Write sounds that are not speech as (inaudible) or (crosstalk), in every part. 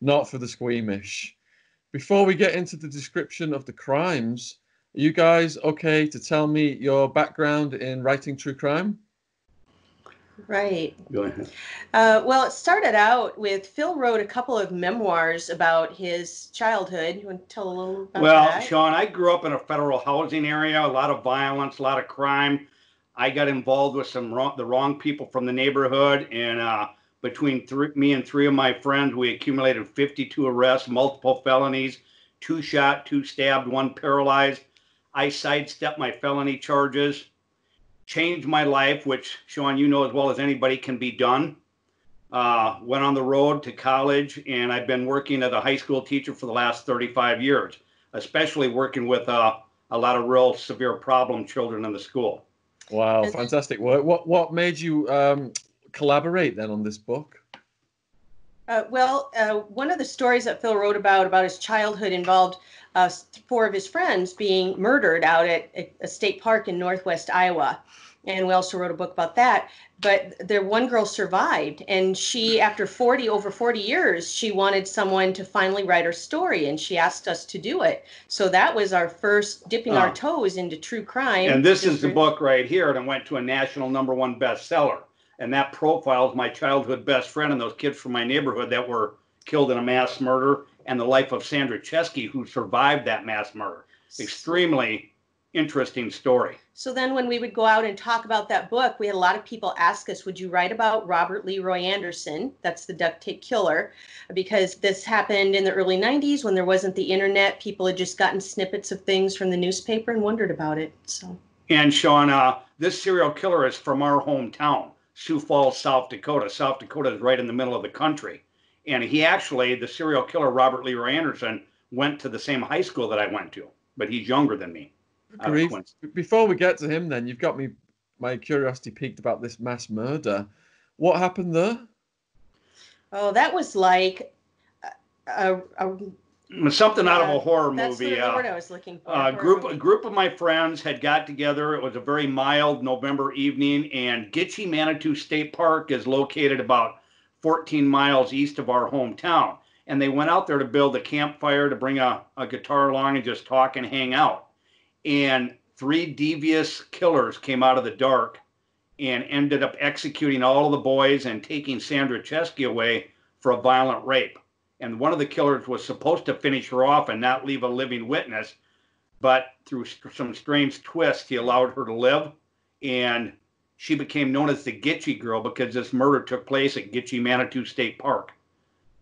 not for the squeamish. Before we get into the description of the crimes, are you guys okay to tell me your background in writing true crime? Right. Go ahead. Uh, well, it started out with Phil wrote a couple of memoirs about his childhood. You want to tell a little about Well, that? Shaun, I grew up in a federal housing area, a lot of violence, a lot of crime. I got involved with some wrong, the wrong people from the neighborhood, and uh, between three, me and three of my friends, we accumulated 52 arrests, multiple felonies, two shot, two stabbed, one paralyzed. I sidestepped my felony charges, changed my life, which Shaun, you know as well as anybody can be done. Uh, went on the road to college, and I've been working as a high school teacher for the last 35 years, especially working with uh, a lot of real severe problem children in the school. Wow, fantastic work. What what made you um, collaborate then on this book? Uh, well, uh, one of the stories that Phil wrote about about his childhood involved uh, four of his friends being murdered out at a, a state park in northwest Iowa, and we also wrote a book about that. But there, one girl survived, and she, after forty over forty years, she wanted someone to finally write her story, and she asked us to do it. So that was our first dipping Oh. our toes into true crime. And this is the book right here, and it went to a national number one bestseller. And that profiles my childhood best friend and those kids from my neighborhood that were killed in a mass murder, and the life of Sandra Cheskey, who survived that mass murder. Extremely interesting story. So then when we would go out and talk about that book, we had a lot of people ask us, would you write about Robert Leroy Anderson? That's the duct tape killer. Because this happened in the early 90s when there wasn't the internet. People had just gotten snippets of things from the newspaper and wondered about it. So And Shaun, uh, this serial killer is from our hometown, Sioux Falls, South Dakota. South Dakota is right in the middle of the country. And he actually, the serial killer, Robert Leroy Anderson, went to the same high school that I went to, but he's younger than me. Grief. Before we get to him, then you've got me my curiosity piqued about this mass murder. What happened there? oh, that was like a, a, a Something out of a horror that's movie. the uh, word I was looking for. a horror group a movie. group of my friends had got together. It was a very mild November evening, and Gitchie Manitou State Park is located about 14 miles east of our hometown. And they went out there to build a campfire, to bring a, a guitar along and just talk and hang out. And three devious killers came out of the dark and ended up executing all of the boys and taking Sandra Cheskey away for a violent rape. And one of the killers was supposed to finish her off and not leave a living witness, but through some strange twist, he allowed her to live. And she became known as the Gitchie girl because this murder took place at Gitchie Manitou State Park.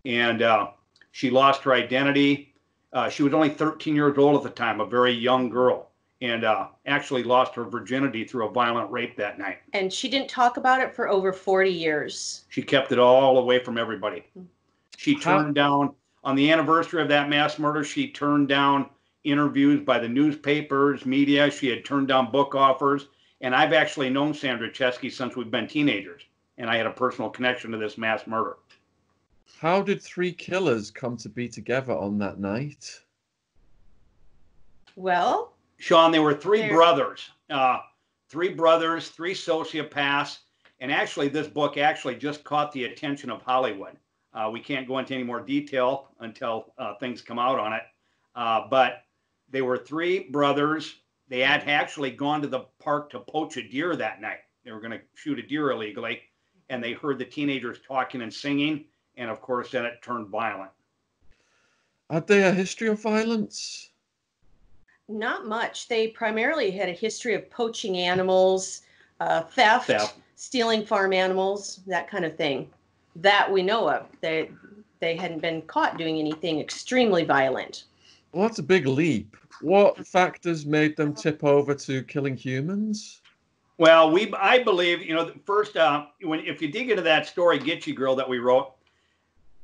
And uh, she lost her identity. Uh, she was only 13 years old at the time, a very young girl, and uh, actually lost her virginity through a violent rape that night. and she didn't talk about it for over 40 years. She kept it all away from everybody. She How- turned down on the anniversary of that mass murder. She turned down interviews by the newspapers, media. She had turned down book offers. And I've actually known Sandra Cheskey since we've been teenagers. And I had a personal connection to this mass murder. How did three killers come to be together on that night? Well, Shaun, there were three There- brothers, uh, three brothers, three sociopaths, and actually, this book actually just caught the attention of Hollywood. Uh, we can't go into any more detail until uh, things come out on it, uh, but they were three brothers. They had actually gone to the park to poach a deer that night. They were going to shoot a deer illegally, and they heard the teenagers talking and singing, and of course, then it turned violent. Had they a history of violence? Not much. They primarily had a history of poaching animals, uh, theft, Theft. stealing farm animals, that kind of thing. That we know of. They they hadn't been caught doing anything extremely violent. Well, that's a big leap. What factors made them tip over to killing humans? Well, we I believe you know first uh, when if you dig into that story Gitchie Girl that we wrote,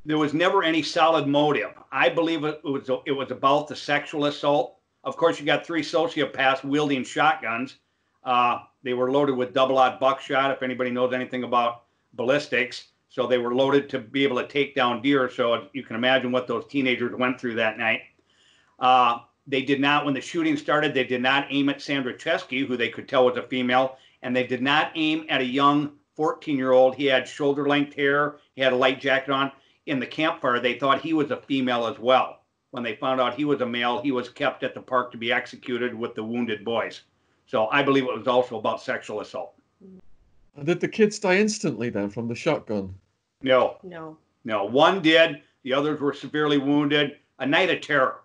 there was never any solid motive. I believe it was it was about the sexual assault. Of course, you got three sociopaths wielding shotguns. Uh, they were loaded with double-aught buckshot. If anybody knows anything about ballistics, so they were loaded to be able to take down deer. So you can imagine what those teenagers went through that night. Uh, they did not, when the shooting started, they did not aim at Sandra Cheskey, who they could tell was a female, and they did not aim at a young 14 year old. He had shoulder length hair, he had a light jacket on. in the campfire, they thought he was a female as well. When they found out he was a male, he was kept at the park to be executed with the wounded boys. So I believe it was also about sexual assault. And did the kids die instantly then from the shotgun? No, No. no. One did. The others were severely wounded. A night of terror.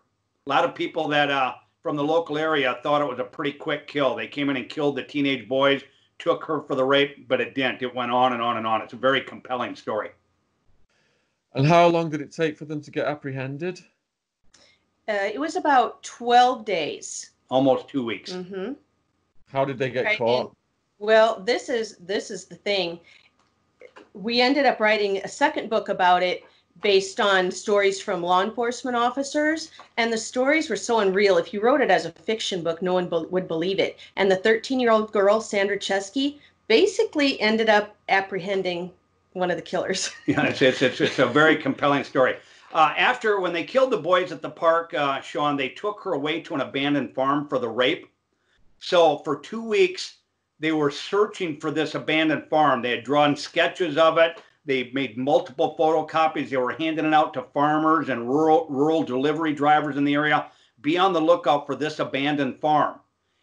A lot of people that uh, from the local area thought it was a pretty quick kill. They came in and killed the teenage boys, took her for the rape, but it didn't. It went on and on and on. It's a very compelling story. And how long did it take for them to get apprehended? Uh, it was about 12 days. Almost two weeks. hmm How did they get Right, caught? Well, this is this is the thing. We ended up writing a second book about it based on stories from law enforcement officers, and the stories were so unreal. If you wrote it as a fiction book, no one be- would believe it. And the 13-year-old girl, Sandra Cheskey, basically ended up apprehending one of the killers. (laughs) Yeah, it's, it's, it's, it's a very compelling story. Uh, after, when they killed the boys at the park, uh, Shaun, they took her away to an abandoned farm for the rape. So for two weeks, they were searching for this abandoned farm. They had drawn sketches of it. They made multiple photocopies. They were handing it out to farmers and rural rural delivery drivers in the area. Be on the lookout for this abandoned farm.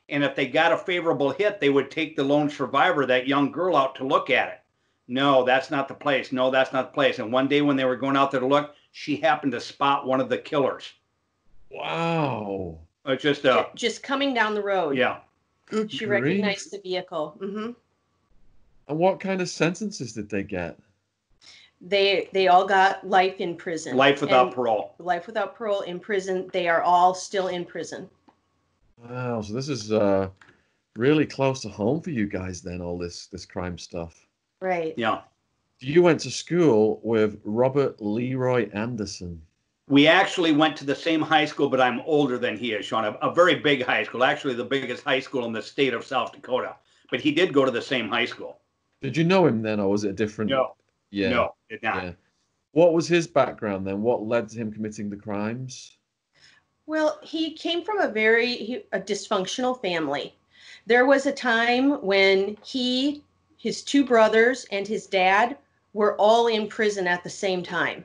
And if they got a favorable hit, they would take the lone survivor, that young girl, out to look at it. No, that's not the place. No, that's not the place. And one day when they were going out there to look, she happened to spot one of the killers. Wow. It's just uh, Just coming down the road. yeah. Good She grief. recognized the vehicle. hmm And what kind of sentences did they get? They they all got life in prison. Life without And parole. life without parole in prison. They are all still in prison. Wow. So this is uh, really close to home for you guys then, all this this crime stuff. Right. Yeah. You went to school with Robert Leroy Anderson. We actually went to the same high school, but I'm older than he is, Shaun. A, a very big high school, actually the biggest high school in the state of South Dakota. But he did go to the same high school. Did you know him then, or was it a different? No, Yeah. no, did not. Yeah. What was his background then? What led to him committing the crimes? Well, he came from a very a dysfunctional family. There was a time when he, his two brothers, and his dad were all in prison at the same time.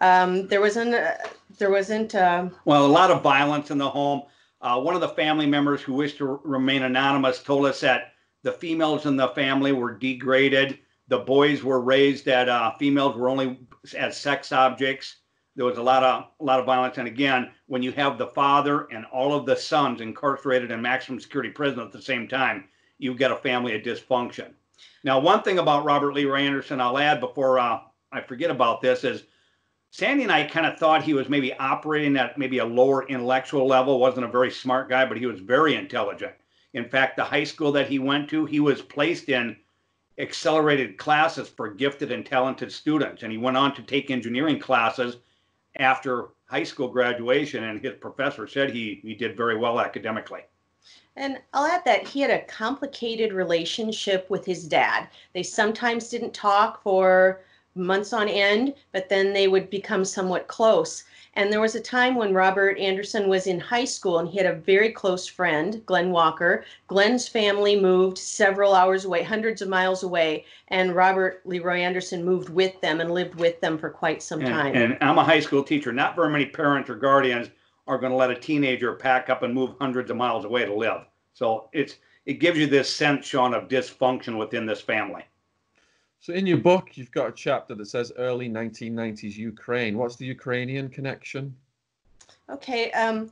Um, there wasn't uh, there wasn't um Well, a lot of violence in the home. Uh, one of the family members who wished to remain anonymous told us that the females in the family were degraded. The boys were raised that uh, females were only as sex objects. There was a lot of a lot of violence, and again, when you have the father and all of the sons incarcerated in maximum security prison at the same time, you've got a family of dysfunction. Now, one thing about Robert Leroy Anderson, I'll add before uh, I forget about this, is Sandy and I kind of thought he was maybe operating at maybe a lower intellectual level. wasn't a very smart guy, but he was very intelligent. In fact, the high school that he went to, he was placed in accelerated classes for gifted and talented students, and he went on to take engineering classes after high school graduation. And his professor said he he did very well academically. And I'll add that he had a complicated relationship with his dad. They sometimes didn't talk for months on end, but then they would become somewhat close. And there was a time when Robert Anderson was in high school and he had a very close friend, Glenn Walker. Glenn's family moved several hours away, hundreds of miles away, and Robert Leroy Anderson moved with them and lived with them for quite some And, time. and I'm a high school teacher. Not very many parents or guardians are going to let a teenager pack up and move hundreds of miles away to live. So it's it gives you this sense, Shaun, of dysfunction within this family. So in your book, you've got a chapter that says early 1990s Ukraine. What's the Ukrainian connection? Okay. Um,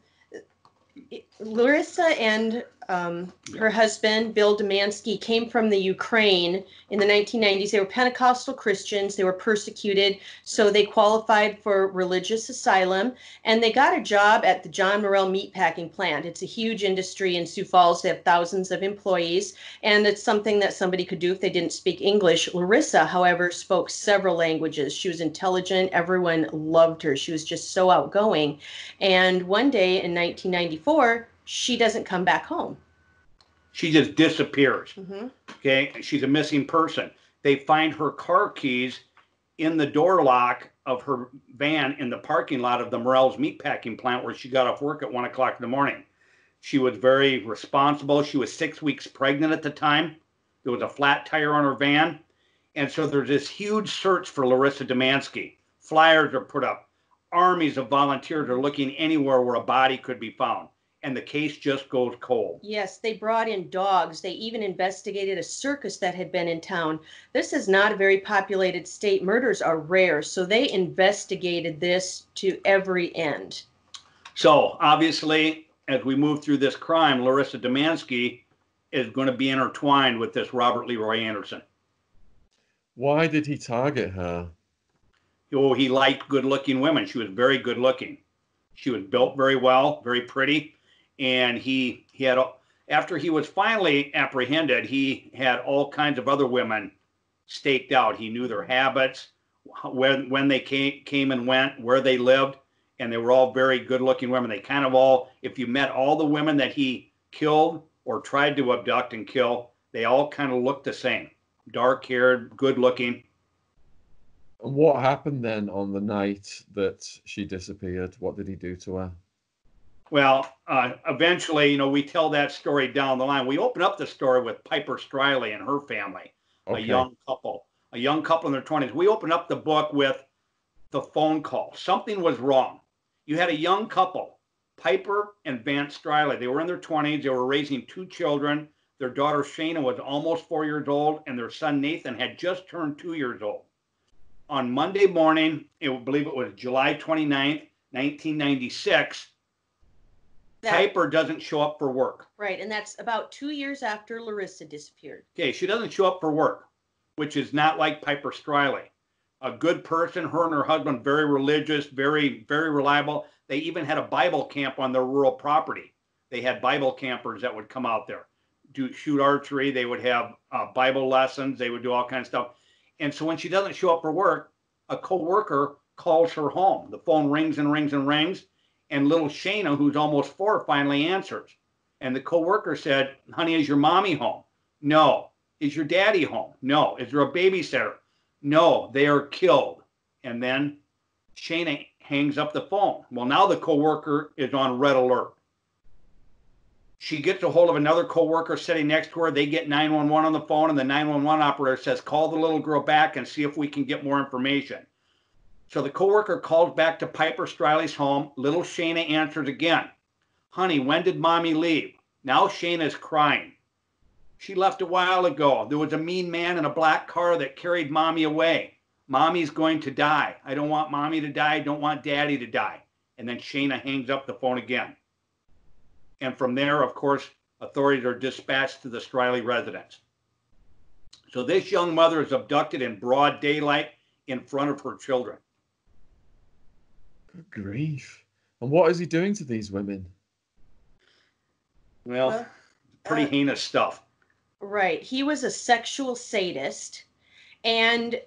Larissa and um, her husband, Bill Dumansky, came from the Ukraine in the 1990s. They were Pentecostal Christians. They were persecuted, so they qualified for religious asylum, and they got a job at the John Morrell meatpacking plant. It's a huge industry in Sioux Falls. They have thousands of employees, and it's something that somebody could do if they didn't speak English. Larissa, however, spoke several languages. She was intelligent. Everyone loved her. She was just so outgoing. And one day in 1994, she doesn't come back home. She just disappears. hmm Okay, she's a missing person. They find her car keys in the door lock of her van in the parking lot of the Morrell's meatpacking plant where she got off work at one o'clock in the morning. She was very responsible. She was six weeks pregnant at the time. There was a flat tire on her van. And so there's this huge search for Larissa Dumansky. Flyers are put up. Armies of volunteers are looking anywhere where a body could be found. And the case just goes cold. Yes, they brought in dogs. They even investigated a circus that had been in town. This is not a very populated state. Murders are rare. So they investigated this to every end. So obviously, as we move through this crime, Larissa Dumansky is going to be intertwined with this Robert Leroy Anderson. Why did he target her? Oh, he liked good looking women. She was very good looking. She was built very well, very pretty. And he, he had, after he was finally apprehended, he had all kinds of other women staked out. He knew their habits, when, when they came, came and went, where they lived. And they were all very good looking women. They kind of all, if you met all the women that he killed or tried to abduct and kill, they all kind of looked the same dark haired, good looking. And what happened then on the night that she disappeared? What did he do to her? Well, uh, eventually, you know, we tell that story down the line. We open up the story with Piper Streyle and her family, okay. a young couple, a young couple in their 20s. We open up the book with the phone call. Something was wrong. You had a young couple, Piper and Vance Streyle. They were in their 20s. They were raising two children. Their daughter Shana was almost four years old, and their son Nathan had just turned two years old. On Monday morning, I believe it was July 29th, 1996, that, Piper doesn't show up for work. Right, and that's about two years after Larissa disappeared. Okay, she doesn't show up for work, which is not like Piper Streyle. A good person, her and her husband, very religious, very, very reliable. They even had a Bible camp on their rural property. They had Bible campers that would come out there do shoot archery. They would have uh, Bible lessons. They would do all kinds of stuff. And so when she doesn't show up for work, a coworker calls her home. The phone rings and rings and rings, and little Shana, who's almost four, finally answers. And the coworker said, "Honey, is your mommy home?" No. Is your daddy home? No. Is there a babysitter? No. They are killed. And then Shana hangs up the phone. Well, now the coworker is on red alert. She gets a hold of another coworker sitting next to her. They get 911 on the phone, and the 911 operator says, Call the little girl back and see if we can get more information. So the coworker calls back to Piper Streyle's home. Little Shana answers again. Honey, when did mommy leave? Now Shana's crying. She left a while ago. There was a mean man in a black car that carried mommy away. Mommy's going to die. I don't want mommy to die. I don't want daddy to die. And then Shana hangs up the phone again. And from there, of course, authorities are dispatched to the Streyle residence. So this young mother is abducted in broad daylight in front of her children. Good grief. And what is he doing to these women? Well, uh, pretty uh, heinous stuff. Right. He was a sexual sadist. And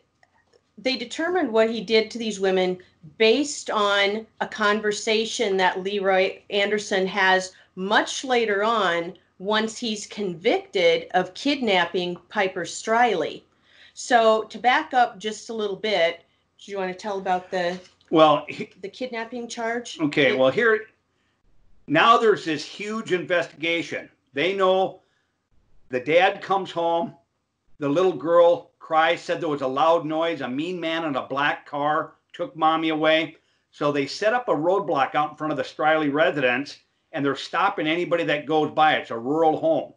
they determined what he did to these women based on a conversation that Leroy Anderson has much later on once he's convicted of kidnapping Piper Streyle. So to back up just a little bit, do you want to tell about the well the kidnapping charge? Okay, well here now there's this huge investigation. They know the dad comes home, the little girl cries, said there was a loud noise, a mean man in a black car took mommy away. So they set up a roadblock out in front of the Streyle residence and they're stopping anybody that goes by. It's a rural home.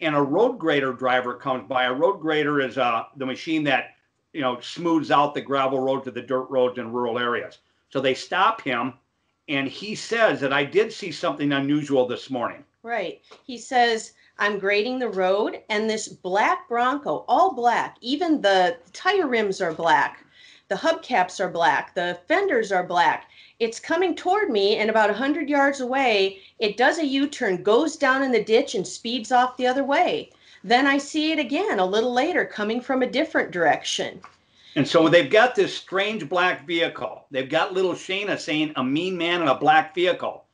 And a road grader driver comes by. A road grader is uh, the machine that you know smooths out the gravel road to the dirt roads in rural areas. So they stop him, and he says that I did see something unusual this morning. Right. He says I'm grading the road, and this black Bronco, all black, even the tire rims are black, the hubcaps are black, the fenders are black it's coming toward me, and about a 100 yards away, it does a U turn, goes down in the ditch, and speeds off the other way. Then I see it again a little later coming from a different direction. And so they've got this strange black vehicle. They've got little Shana saying a mean man in a black vehicle.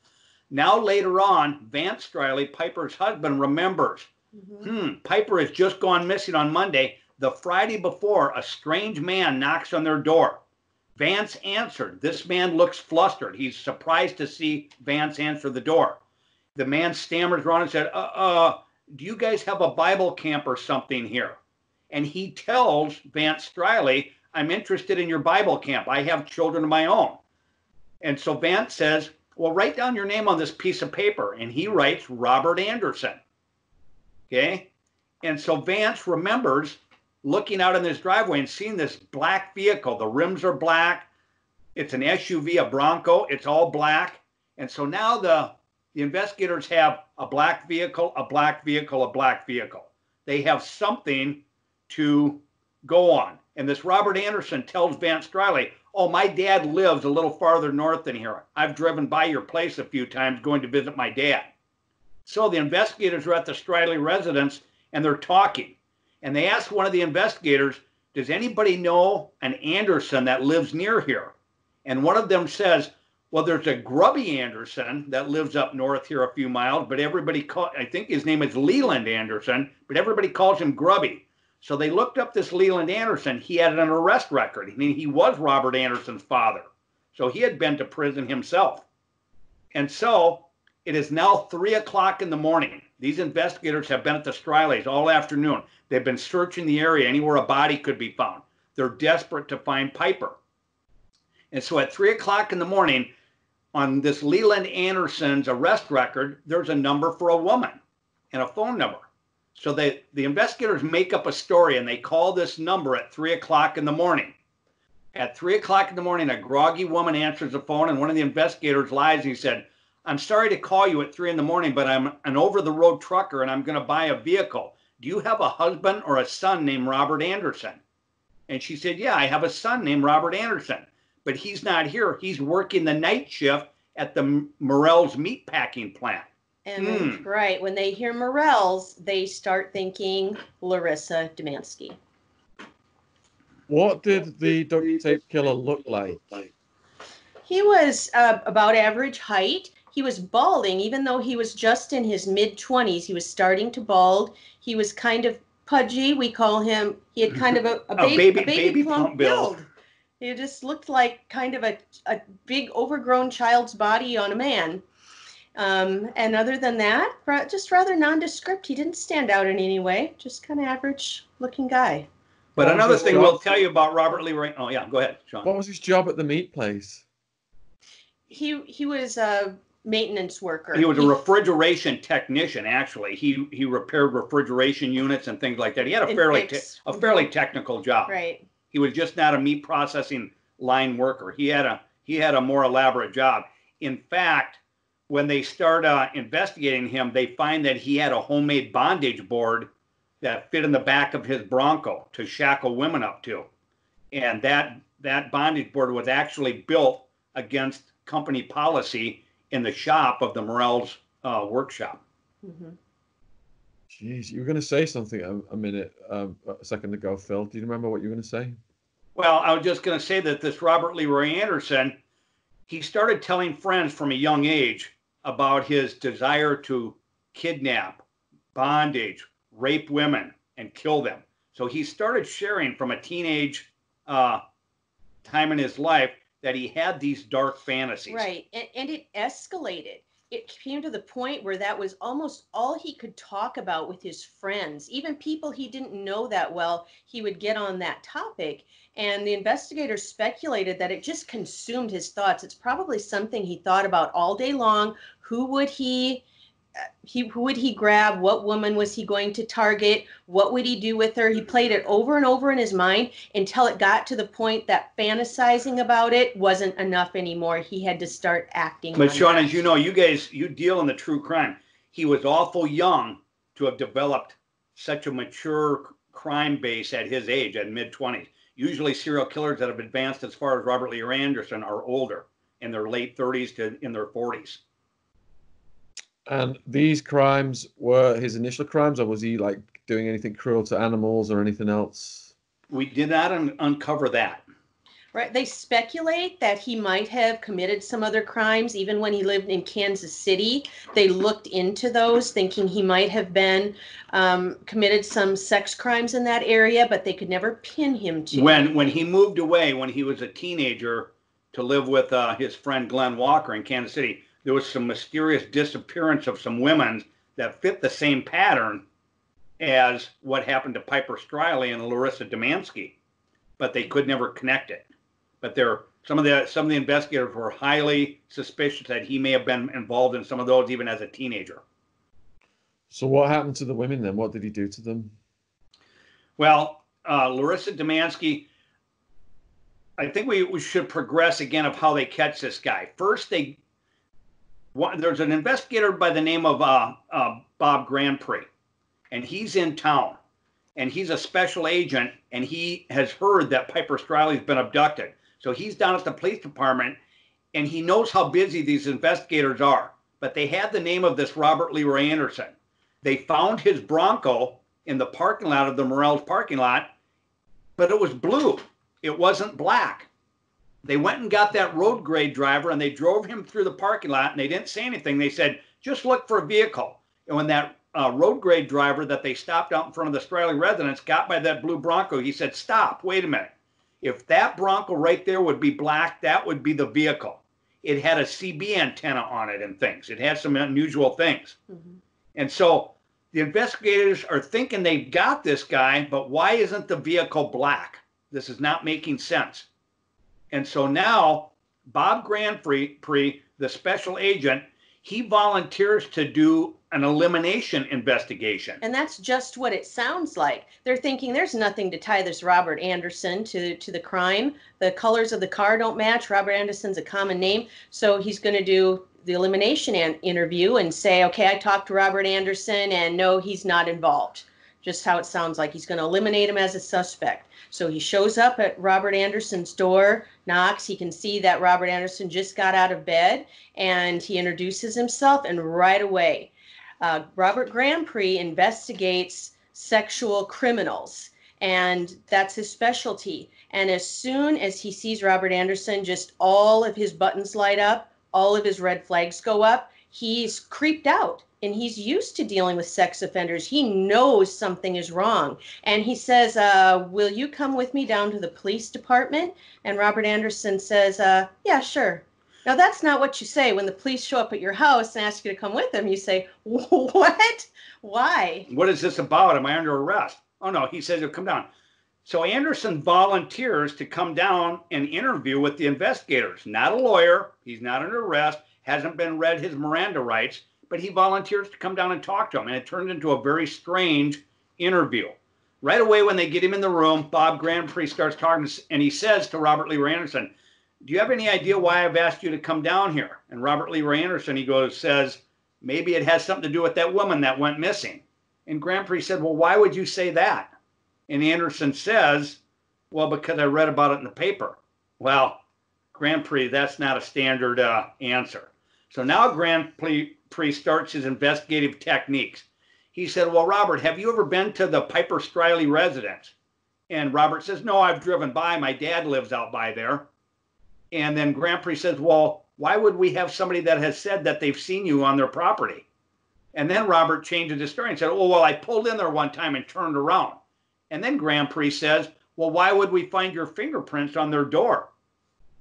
Now, later on, Vance Streyle, Piper's husband, remembers mm-hmm. hmm, Piper has just gone missing on Monday. The Friday before, a strange man knocks on their door. Vance answered. This man looks flustered. He's surprised to see Vance answer the door. The man stammers around and said, uh, uh, do you guys have a Bible camp or something here? And he tells Vance Streyle, I'm interested in your Bible camp. I have children of my own. And so Vance says, Well, write down your name on this piece of paper. And he writes Robert Anderson. Okay. And so Vance remembers looking out in this driveway and seeing this black vehicle. The rims are black. It's an SUV, a Bronco. It's all black. And so now the, the investigators have a black vehicle, a black vehicle, a black vehicle. They have something to go on. And this Robert Anderson tells Vance Streyle, Oh, my dad lives a little farther north than here. I've driven by your place a few times going to visit my dad. So the investigators are at the Streyle residence and they're talking. And they ask one of the investigators, Does anybody know an Anderson that lives near here? And one of them says, Well, there's a grubby Anderson that lives up north here a few miles, but everybody call I think his name is Leland Anderson, but everybody calls him Grubby. So they looked up this Leland Anderson. He had an arrest record. I mean, he was Robert Anderson's father. So he had been to prison himself. And so it is now three o'clock in the morning. These investigators have been at the Streyles all afternoon. They've been searching the area anywhere a body could be found. They're desperate to find Piper. And so at three o'clock in the morning, on this Leland Anderson's arrest record, there's a number for a woman and a phone number. So they, the investigators make up a story and they call this number at three o'clock in the morning. At three o'clock in the morning, a groggy woman answers the phone, and one of the investigators lies and he said, I'm sorry to call you at three in the morning, but I'm an over the road trucker and I'm going to buy a vehicle. Do you have a husband or a son named Robert Anderson? And she said, Yeah, I have a son named Robert Anderson, but he's not here. He's working the night shift at the Morrell's meat packing plant. And Hmm. right when they hear Morrell's, they start thinking Larissa Dumansky. What did the duct tape killer look like? He was uh, about average height. He was balding, even though he was just in his mid 20s. He was starting to bald. He was kind of pudgy. We call him, he had kind of a, a, A baby, baby- a baby, baby plump, plump build. build. He just looked like kind of a, a big overgrown child's body on a man. Um, and other than that, just rather nondescript. He didn't stand out in any way. Just kind of average looking guy. But What another thing we'll tell you about Robert Leroy. Oh, yeah, go ahead, Shaun. What was his job at the meat place? He he was a maintenance worker. He was a refrigeration technician. Actually, he he repaired refrigeration units and things like that. He had a And fairly te- a fairly technical job. right. He was just not a meat processing line worker. He had a he had a more elaborate job. In fact, when they start uh, investigating him, they find that he had a homemade bondage board that fit in the back of his Bronco to shackle women up to, and that that bondage board was actually built against company policy in the shop of the Morrell's uh, workshop. hmm Jeez, you were going to say something a, a minute, um, a second ago, Phil. Do you remember what you were going to say? Well, I was just going to say that this Robert Leroy Anderson, he started telling friends from a young age about his desire to kidnap, bondage, rape women, and kill them. So he started sharing from a teenage uh, time in his life that he had these dark fantasies. Right. And, and it escalated. It came to the point where that was almost all he could talk about with his friends. Even people he didn't know that well, he would get on that topic. And the investigators speculated that it just consumed his thoughts. It's probably something he thought about all day long. Who would he? He, who would he grab? What woman was he going to target? What would he do with her? He played it over and over in his mind until it got to the point that fantasizing about it wasn't enough anymore. He had to start acting. But Shaun, that. as you know, you guys you deal in the true crime. He was awful young to have developed such a mature crime base at his age, at mid twenties. Usually, serial killers that have advanced as far as Robert Lee Anderson are older, in their late thirties to in their forties. And these crimes were his initial crimes, or was he like doing anything cruel to animals or anything else? We did not un- uncover that. Right. They speculate that he might have committed some other crimes even when he lived in Kansas City. They looked into those, thinking he might have been um, committed some sex crimes in that area, but they could never pin him to. When when he moved away when he was a teenager to live with uh, his friend Glenn Walker in Kansas City, there was some mysterious disappearance of some women that fit the same pattern as what happened to Piper Streyle and Larissa Dumansky. but they could never connect it. But there, some of the some of the investigators were highly suspicious that he may have been involved in some of those even as a teenager. So what happened to the women then? What did he do to them? Well, uh, Larissa Dumansky, I think we, we should progress again of how they catch this guy. First, they one, there's an investigator by the name of uh, uh, Bob Grandpré, and he's in town, and he's a special agent, and he has heard that Piper Streyle's been abducted. So he's down at the police department, and he knows how busy these investigators are. But they had the name of this Robert Leroy Anderson. They found his Bronco in the parking lot of the Morrell's parking lot, but it was blue. It wasn't black. They went and got that road grade driver and they drove him through the parking lot and they didn't say anything. They said, just look for a vehicle. And when that uh, road grade driver that they stopped out in front of the Streyle residence got by that blue Bronco, he said, stop, wait a minute. If that Bronco right there would be black, that would be the vehicle. It had a CB antenna on it and things. It had some unusual things. Mm-hmm. And so the investigators are thinking they've got this guy, but why isn't the vehicle black? This is not making sense. And so now Bob Grandpré, the special agent, he volunteers to do an elimination investigation. And that's just what it sounds like. They're thinking there's nothing to tie this Robert Anderson to, to the crime. The colors of the car don't match. Robert Anderson's a common name. So he's going to do the elimination an- interview and say, okay, I talked to Robert Anderson and no, he's not involved. Just how it sounds like. He's going to eliminate him as a suspect. So he shows up at Robert Anderson's door, knocks. He can see that Robert Anderson just got out of bed and he introduces himself, and right away, uh, Robert Grandpré investigates sexual criminals, and that's his specialty. And as soon as he sees Robert Anderson, just all of his buttons light up, all of his red flags go up. He's creeped out and he's used to dealing with sex offenders. He knows something is wrong. And he says, uh, Will you come with me down to the police department? And Robert Anderson says, uh, Yeah, sure. Now, that's not what you say when the police show up at your house and ask you to come with them. You say, (laughs) What? Why? What is this about? Am I under arrest? Oh, no. He says, Come down. So Anderson volunteers to come down and interview with the investigators. Not a lawyer. He's not under arrest. Hasn't been read his Miranda rights but he volunteers to come down and talk to him. And it turns into a very strange interview. Right away, when they get him in the room, Bob Grand Grandpré starts talking, and he says to Robert Leroy Anderson, Do you have any idea why I've asked you to come down here? And Robert Leroy Anderson, he goes, says, Maybe it has something to do with that woman that went missing. And Grand Grandpré said, Well, why would you say that? And Anderson says, Well, because I read about it in the paper. Well, Grand Grandpré, that's not a standard uh, answer. So now Grand Grandpré Priest starts his investigative techniques. He said, Well, Robert, have you ever been to the Piper Streyle residence? And Robert says, No, I've driven by. My dad lives out by there. And then Grandpré says, Well, why would we have somebody that has said that they've seen you on their property? And then Robert changes his story and said, Oh, well, I pulled in there one time and turned around. And then Grandpré says, Well, why would we find your fingerprints on their door?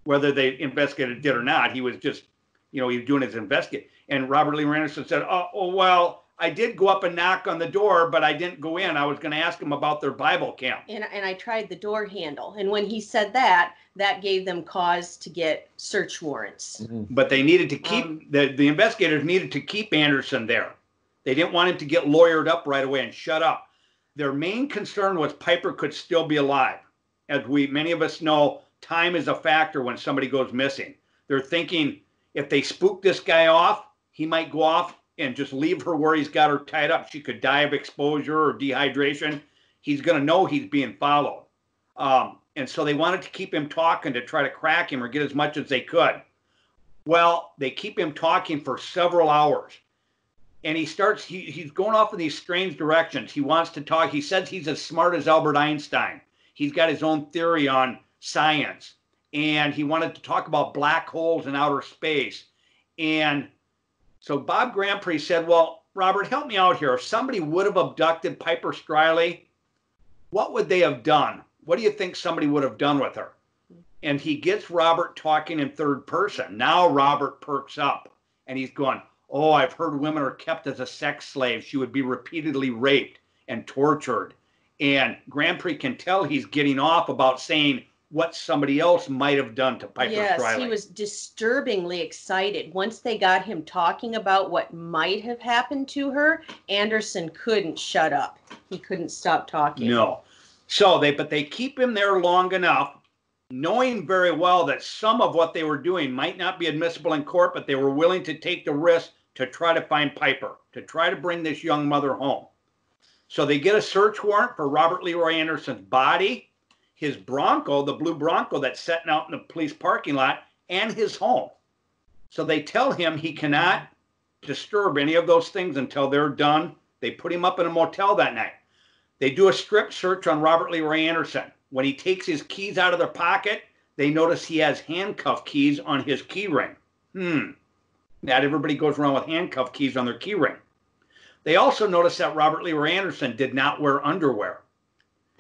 Whether they investigated it or not, he was just, you know, he was doing his investigate. And Robert Lee Anderson said, oh, oh, well, I did go up and knock on the door, but I didn't go in. I was going to ask them about their Bible camp. And, and I tried the door handle. And when he said that, that gave them cause to get search warrants. Mm-hmm. But they needed to keep, um, the, the investigators needed to keep Anderson there. They didn't want him to get lawyered up right away and shut up. Their main concern was Piper could still be alive. As we, many of us know, time is a factor when somebody goes missing. They're thinking if they spook this guy off, he might go off and just leave her where he's got her tied up. She could die of exposure or dehydration. He's going to know he's being followed. Um, and so they wanted to keep him talking to try to crack him or get as much as they could. Well, they keep him talking for several hours. And he starts, he, he's going off in these strange directions. He wants to talk. He says he's as smart as Albert Einstein. He's got his own theory on science. And he wanted to talk about black holes in outer space. And so Bob Grandpré said, Well, Robert, help me out here. If somebody would have abducted Piper Streyle, what would they have done? What do you think somebody would have done with her? And he gets Robert talking in third person. Now Robert perks up and he's going, Oh, I've heard women are kept as a sex slave. She would be repeatedly raped and tortured. And Grandpré can tell he's getting off about saying what somebody else might have done to Piper yes, Streyle. he was disturbingly excited. Once they got him talking about what might have happened to her, Anderson couldn't shut up. He couldn't stop talking. No. So they, but they keep him there long enough, knowing very well that some of what they were doing might not be admissible in court, but they were willing to take the risk to try to find Piper, to try to bring this young mother home. So they get a search warrant for Robert Leroy Anderson's body, his Bronco, the blue Bronco that's sitting out in the police parking lot, and his home. So they tell him he cannot disturb any of those things until they're done. They put him up in a motel that night. They do a strip search on Robert Leroy Anderson. When he takes his keys out of their pocket, they notice he has handcuff keys on his key ring. Hmm. Not everybody goes around with handcuff keys on their key ring. They also notice that Robert Leroy Anderson did not wear underwear.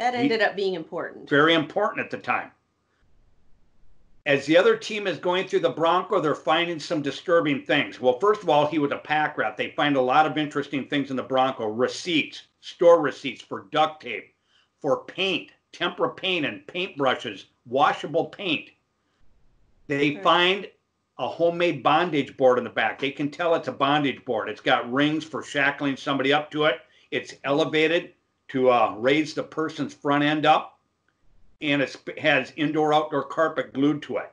That ended up being important. Very important at the time. As the other team is going through the Bronco, they're finding some disturbing things. Well, first of all, he was a pack rat. They find a lot of interesting things in the Bronco receipts, store receipts for duct tape, for paint, tempera paint, and paint brushes, washable paint. They find a homemade bondage board in the back. They can tell it's a bondage board. It's got rings for shackling somebody up to it. It's elevated to uh, raise the person's front end up, and it has indoor outdoor carpet glued to it.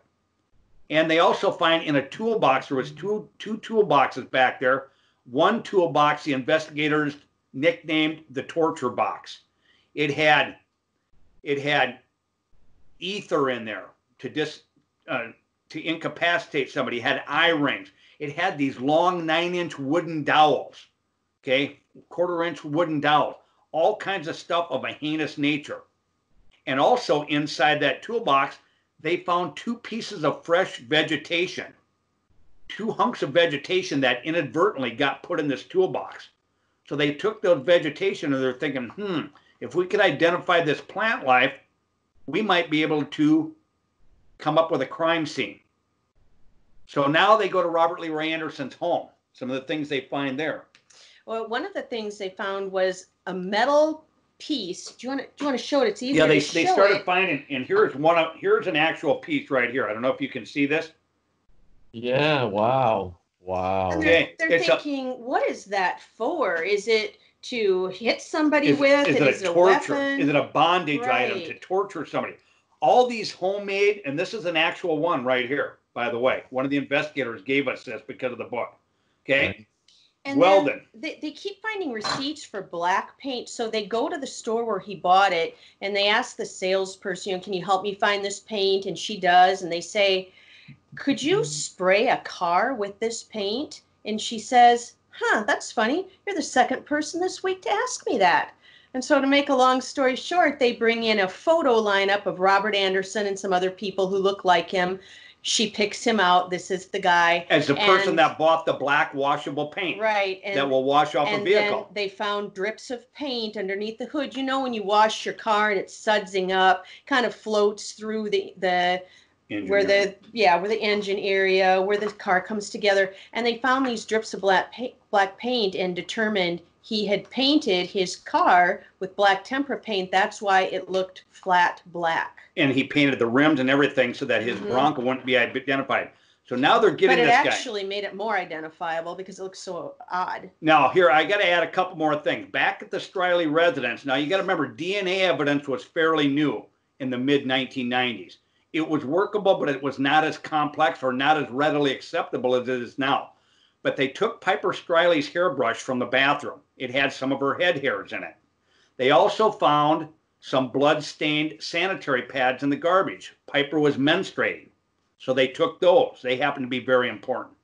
And they also find in a toolbox there was two two toolboxes back there. One toolbox the investigators nicknamed the torture box. It had it had ether in there to dis uh, to incapacitate somebody. It had eye rings. It had these long nine inch wooden dowels, okay, quarter inch wooden dowels, all kinds of stuff of a heinous nature. And also inside that toolbox, they found two pieces of fresh vegetation, two hunks of vegetation that inadvertently got put in this toolbox. So they took those vegetation and they're thinking, hmm, if we could identify this plant life, we might be able to come up with a crime scene. So now they go to Robert Leroy Anderson's home. Some of the things they find there. Well, one of the things they found was a metal piece. Do you want to do you want to show it? It's easier Yeah, they, to they show started it. finding, and here's one of here's an actual piece right here. I don't know if you can see this. Yeah. Wow. Wow. And Okay, they're, they're it's a- thinking, what is that for? Is it to hit somebody Is, with? is it Is a torture? weapon? Is it a bondage item to torture somebody? All these homemade, and this is an actual one right here, by the way. One of the investigators gave us this because of the book. Okay. Right. And well then they, they keep finding receipts for black paint. So they go to the store where he bought it and they ask the salesperson, you know, can you help me find this paint? And she does. And they say, could you spray a car with this paint? And she says, huh, that's funny. You're the second person this week to ask me that. And so, to make a long story short, they bring in a photo lineup of Robert Anderson and some other people who look like him. She picks him out. This is the guy. As the person that bought the black washable paint Right. And that will wash off a and then vehicle. they found drips of paint underneath the hood. You know when you wash your car and it's sudsing up, kind of floats through the the where Engineering. the yeah where the engine area where the car comes together. And they found these drips of black paint, black paint and determined he had painted his car with black tempera paint. That's why it looked flat black. and he painted the rims and everything so that his Mhm. Bronco wouldn't be identified. So now they're giving But it this guy. actually made it more identifiable because it looks so odd. Now, here, I got to add a couple more things. Back at the Streyle residence, now you got to remember DNA evidence was fairly new in the mid 1990s. It was workable, but it was not as complex or not as readily acceptable as it is now. But they took Piper Streyle's hairbrush from the bathroom, it had some of her head hairs in it. They also found some blood stained sanitary pads in the garbage. Piper was menstruating, so they took those. They happen to be very important.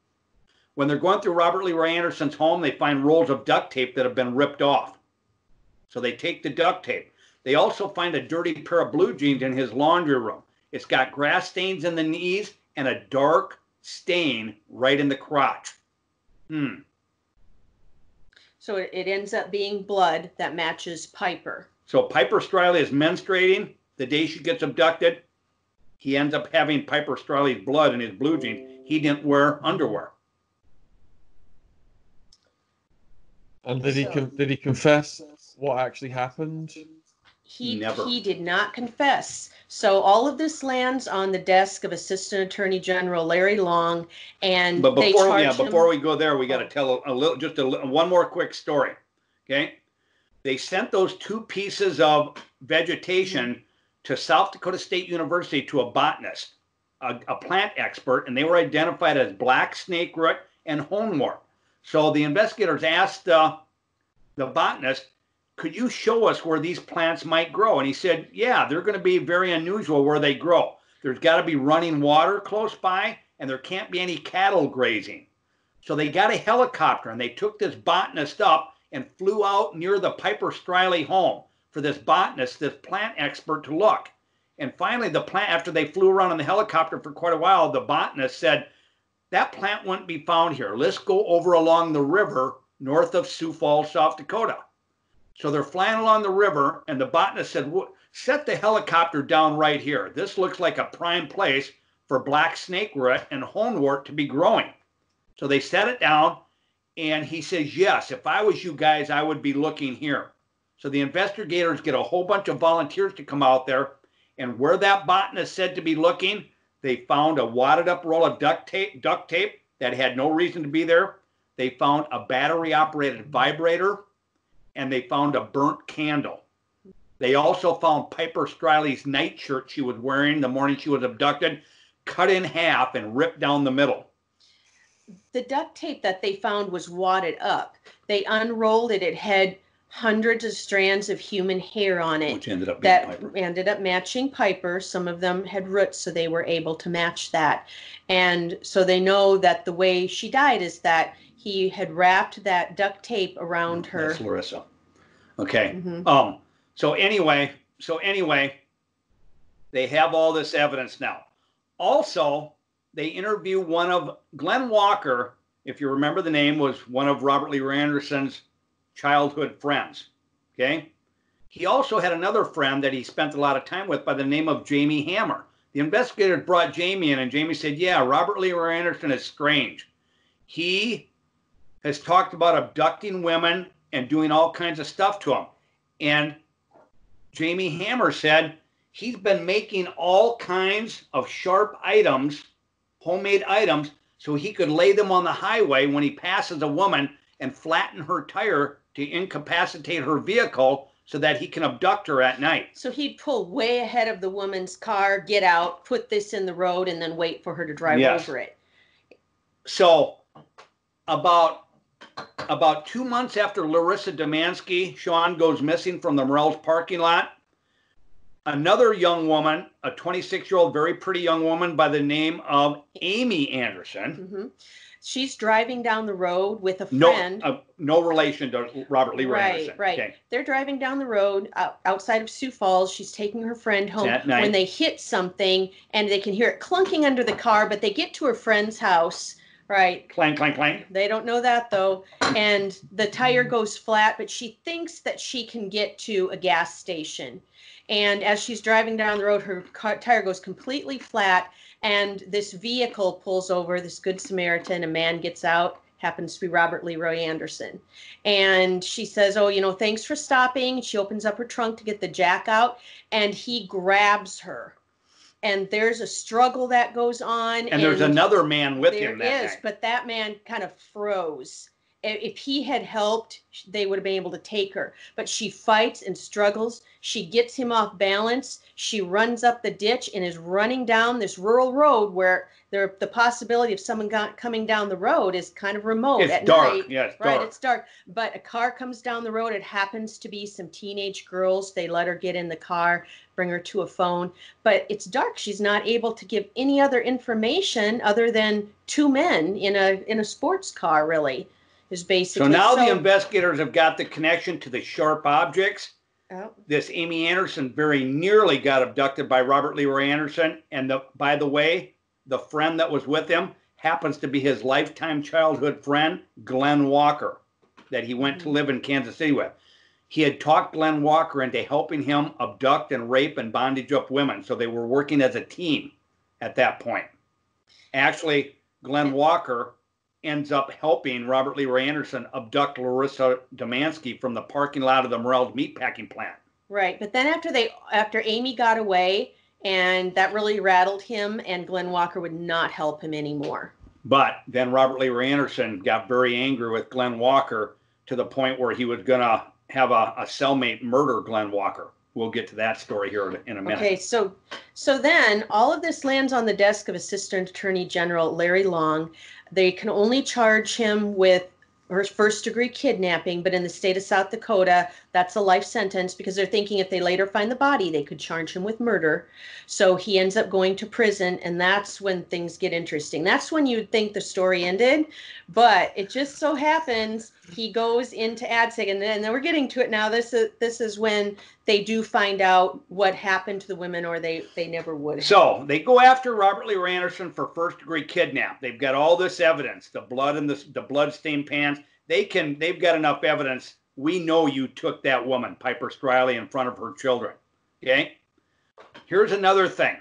When they're going through Robert Leroy Anderson's home, they find rolls of duct tape that have been ripped off. So they take the duct tape. They also find a dirty pair of blue jeans in his laundry room. It's got grass stains in the knees and a dark stain right in the crotch. Hmm. So it, it ends up being blood that matches Piper. So Piper Streyle is menstruating the day she gets abducted. He ends up having Piper Streyle's blood in his blue jeans. He didn't wear underwear. And did he con- did he confess what actually happened? He Never. he did not confess. So all of this lands on the desk of Assistant Attorney General Larry Long, and But before, yeah, before we go there, we got to tell a, a little, just a, one more quick story. Okay, they sent those two pieces of vegetation to South Dakota State University to a botanist, a, a plant expert, and they were identified as black snake root and hornwort. So the investigators asked uh, the botanist, "Could you show us where these plants might grow?" And he said, "Yeah, they're going to be very unusual where they grow. There's got to be running water close by, and there can't be any cattle grazing." So they got a helicopter and they took this botanist up and flew out near the Piper Streyle home for this botanist, this plant expert to look. And finally, the plant, after they flew around in the helicopter for quite a while, the botanist said, That plant wouldn't be found here. Let's go over along the river north of Sioux Falls, South Dakota. So they're flying along the river, and the botanist said, Set the helicopter down right here. This looks like a prime place for black snake root and honewort to be growing. So they set it down, and he says, Yes, if I was you guys, I would be looking here. So the investigators get a whole bunch of volunteers to come out there, and where that botanist said to be looking, they found a wadded up roll of duct tape, duct tape that had no reason to be there. They found a battery operated vibrator, and they found a burnt candle. They also found Piper Streyle's nightshirt she was wearing the morning she was abducted, cut in half and ripped down the middle. the duct tape that they found was wadded up. They unrolled it. It had hundreds of strands of human hair on it which ended up being that Piper. ended up matching Piper. Some of them had roots, so they were able to match that. And so they know that the way she died is that he had wrapped that duct tape around her. That's Larissa. Okay. Mhm. Um. So anyway, so anyway, they have all this evidence now. Also, they interview one of Glenn Walker. If you remember the name, was one of Robert Lee Anderson's childhood friends. Okay. He also had another friend that he spent a lot of time with by the name of Jamie Hammer. The investigators brought Jamie in, and Jamie said, Yeah, Robert Lee Anderson is strange. He has talked about abducting women and doing all kinds of stuff to them. And Jamie Hammer said he's been making all kinds of sharp items, homemade items, so he could lay them on the highway when he passes a woman and flatten her tire to incapacitate her vehicle so that he can abduct her at night. So he'd pull way ahead of the woman's car, get out, put this in the road, and then wait for her to drive Yes. over it. So about about two months after Larissa Dumansky, Shaun goes missing from the Morrell's parking lot. Another young woman, a 26 year old, very pretty young woman by the name of Amy Anderson. hmm She's driving down the road with a No, friend. uh, no relation to Robert Lee Right, Anderson. right. Okay. They're driving down the road out, outside of Sioux Falls. She's taking her friend home. When they hit something and they can hear it clunking under the car, but they get to her friend's house, right? Clang, clang, clang. They don't know that though. And the tire goes flat, but she thinks that she can get to a gas station. And as she's driving down the road, her car, tire goes completely flat. And this vehicle pulls over, this Good Samaritan, a man gets out, happens to be Robert Leroy Anderson. And she says, Oh, you know, thanks for stopping. She opens up her trunk to get the jack out, and he grabs her. And there's a struggle that goes on. And there's another man with There him that is, night. but that man kind of froze. If he had helped, they would have been able to take her. But she fights and struggles. She gets him off balance. She runs up the ditch and is running down this rural road where there the possibility of someone got, coming down the road is kind of remote It's at dark. night. Yeah, it's Right, dark. it's dark. But a car comes down the road. It happens to be some teenage girls. They let her get in the car, bring her to a phone. But it's dark. She's not able to give any other information other than two men in a in a sports car. Really, is basically. So now the investigators have got the connection to the sharp objects. Oh, this Amy Anderson very nearly got abducted by Robert Leroy Anderson. And the, by the way, the friend that was with him happens to be his lifetime childhood friend, Glenn Walker, that he went to mm-hmm. live in Kansas City with. He had talked Glenn Walker into helping him abduct and rape and bondage up women. So they were working as a team at that point. Actually, Glenn Walker ends up helping Robert Leroy Anderson abduct Larissa Dumansky from the parking lot of the Morrell's meatpacking plant. Right, but then after they after Amy got away, and that really rattled him, and Glenn Walker would not help him anymore. But then Robert Leroy Anderson got very angry with Glenn Walker to the point where he was gonna have a, a cellmate murder Glenn Walker. We'll get to that story here in a minute. Okay, so so then all of this lands on the desk of Assistant Attorney General Larry Long. They can only charge him with first degree kidnapping, but in the state of South Dakota, that's a life sentence because they're thinking if they later find the body, they could charge him with murder. So he ends up going to prison, and that's when things get interesting. That's when you'd think the story ended, but it just so happens he goes into ADSEG, and then, and then we're getting to it now. This is this is when they do find out what happened to the women, or they they never would. Have. So they go after Robert Lee Anderson for first degree kidnap. They've got all this evidence, the blood in the the blood stained pants. They can they've got enough evidence. We know you took that woman, Piper Streyle, in front of her children. Okay. Here's another thing.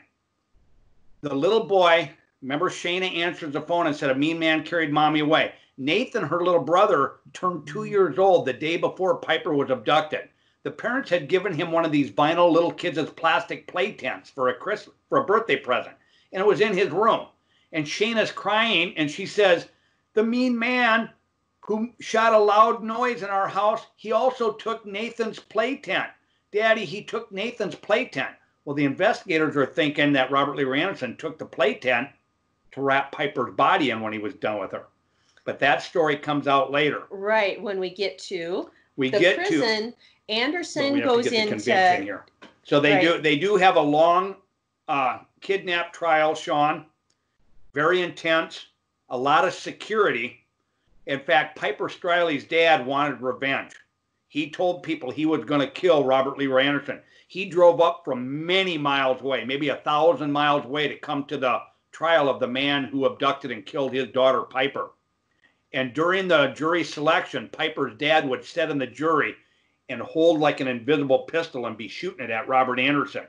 The little boy, remember Shana answers the phone and said a mean man carried mommy away. Nathan, her little brother, turned two mm-hmm. years old the day before Piper was abducted. The parents had given him one of these vinyl little kids' plastic play tents for a Christmas, for a birthday present, and it was in his room. And Shana's crying, and she says, "The mean man who shot a loud noise in our house, he also took Nathan's play tent. Daddy, he took Nathan's play tent." Well, the investigators are thinking that Robert Lee Anderson took the play tent to wrap Piper's body in when he was done with her. But that story comes out later. Right when we get to We the get prison. to Anderson to goes the into here. So they do they do have a long uh, kidnap trial, Shaun. Very intense, a lot of security. In fact, Piper Streyle's dad wanted revenge. He told people he was going to kill Robert Lee Anderson. He drove up from many miles away, maybe a thousand miles away, to come to the trial of the man who abducted and killed his daughter, Piper. And during the jury selection, Piper's dad would sit in the jury and hold like an invisible pistol and be shooting it at Robert Anderson.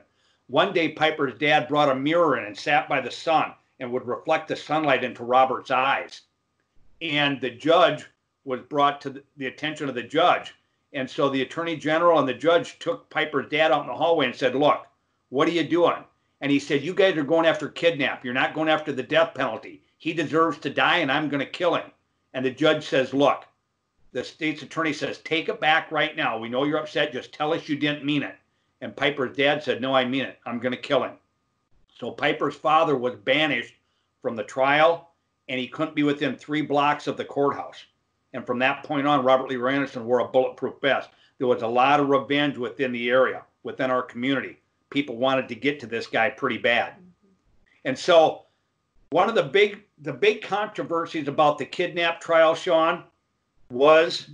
One day, Piper's dad brought a mirror in and sat by the sun and would reflect the sunlight into Robert's eyes. And the judge was brought to the, attention of the judge. And so the attorney general and the judge took Piper's dad out in the hallway and said, Look, what are you doing? And he said, You guys are going after kidnap. You're not going after the death penalty. He deserves to die, and I'm going to kill him. And the judge says, Look, the state's attorney says, Take it back right now. We know you're upset. Just tell us you didn't mean it. And Piper's dad said, No, I mean it. I'm going to kill him. So Piper's father was banished from the trial, and he couldn't be within three blocks of the courthouse. And from that point on, Robert Lee Anderson wore a bulletproof vest. There was a lot of revenge within the area, within our community. People wanted to get to this guy pretty bad. And so one of the big the big controversies about the kidnap trial, Shaun, was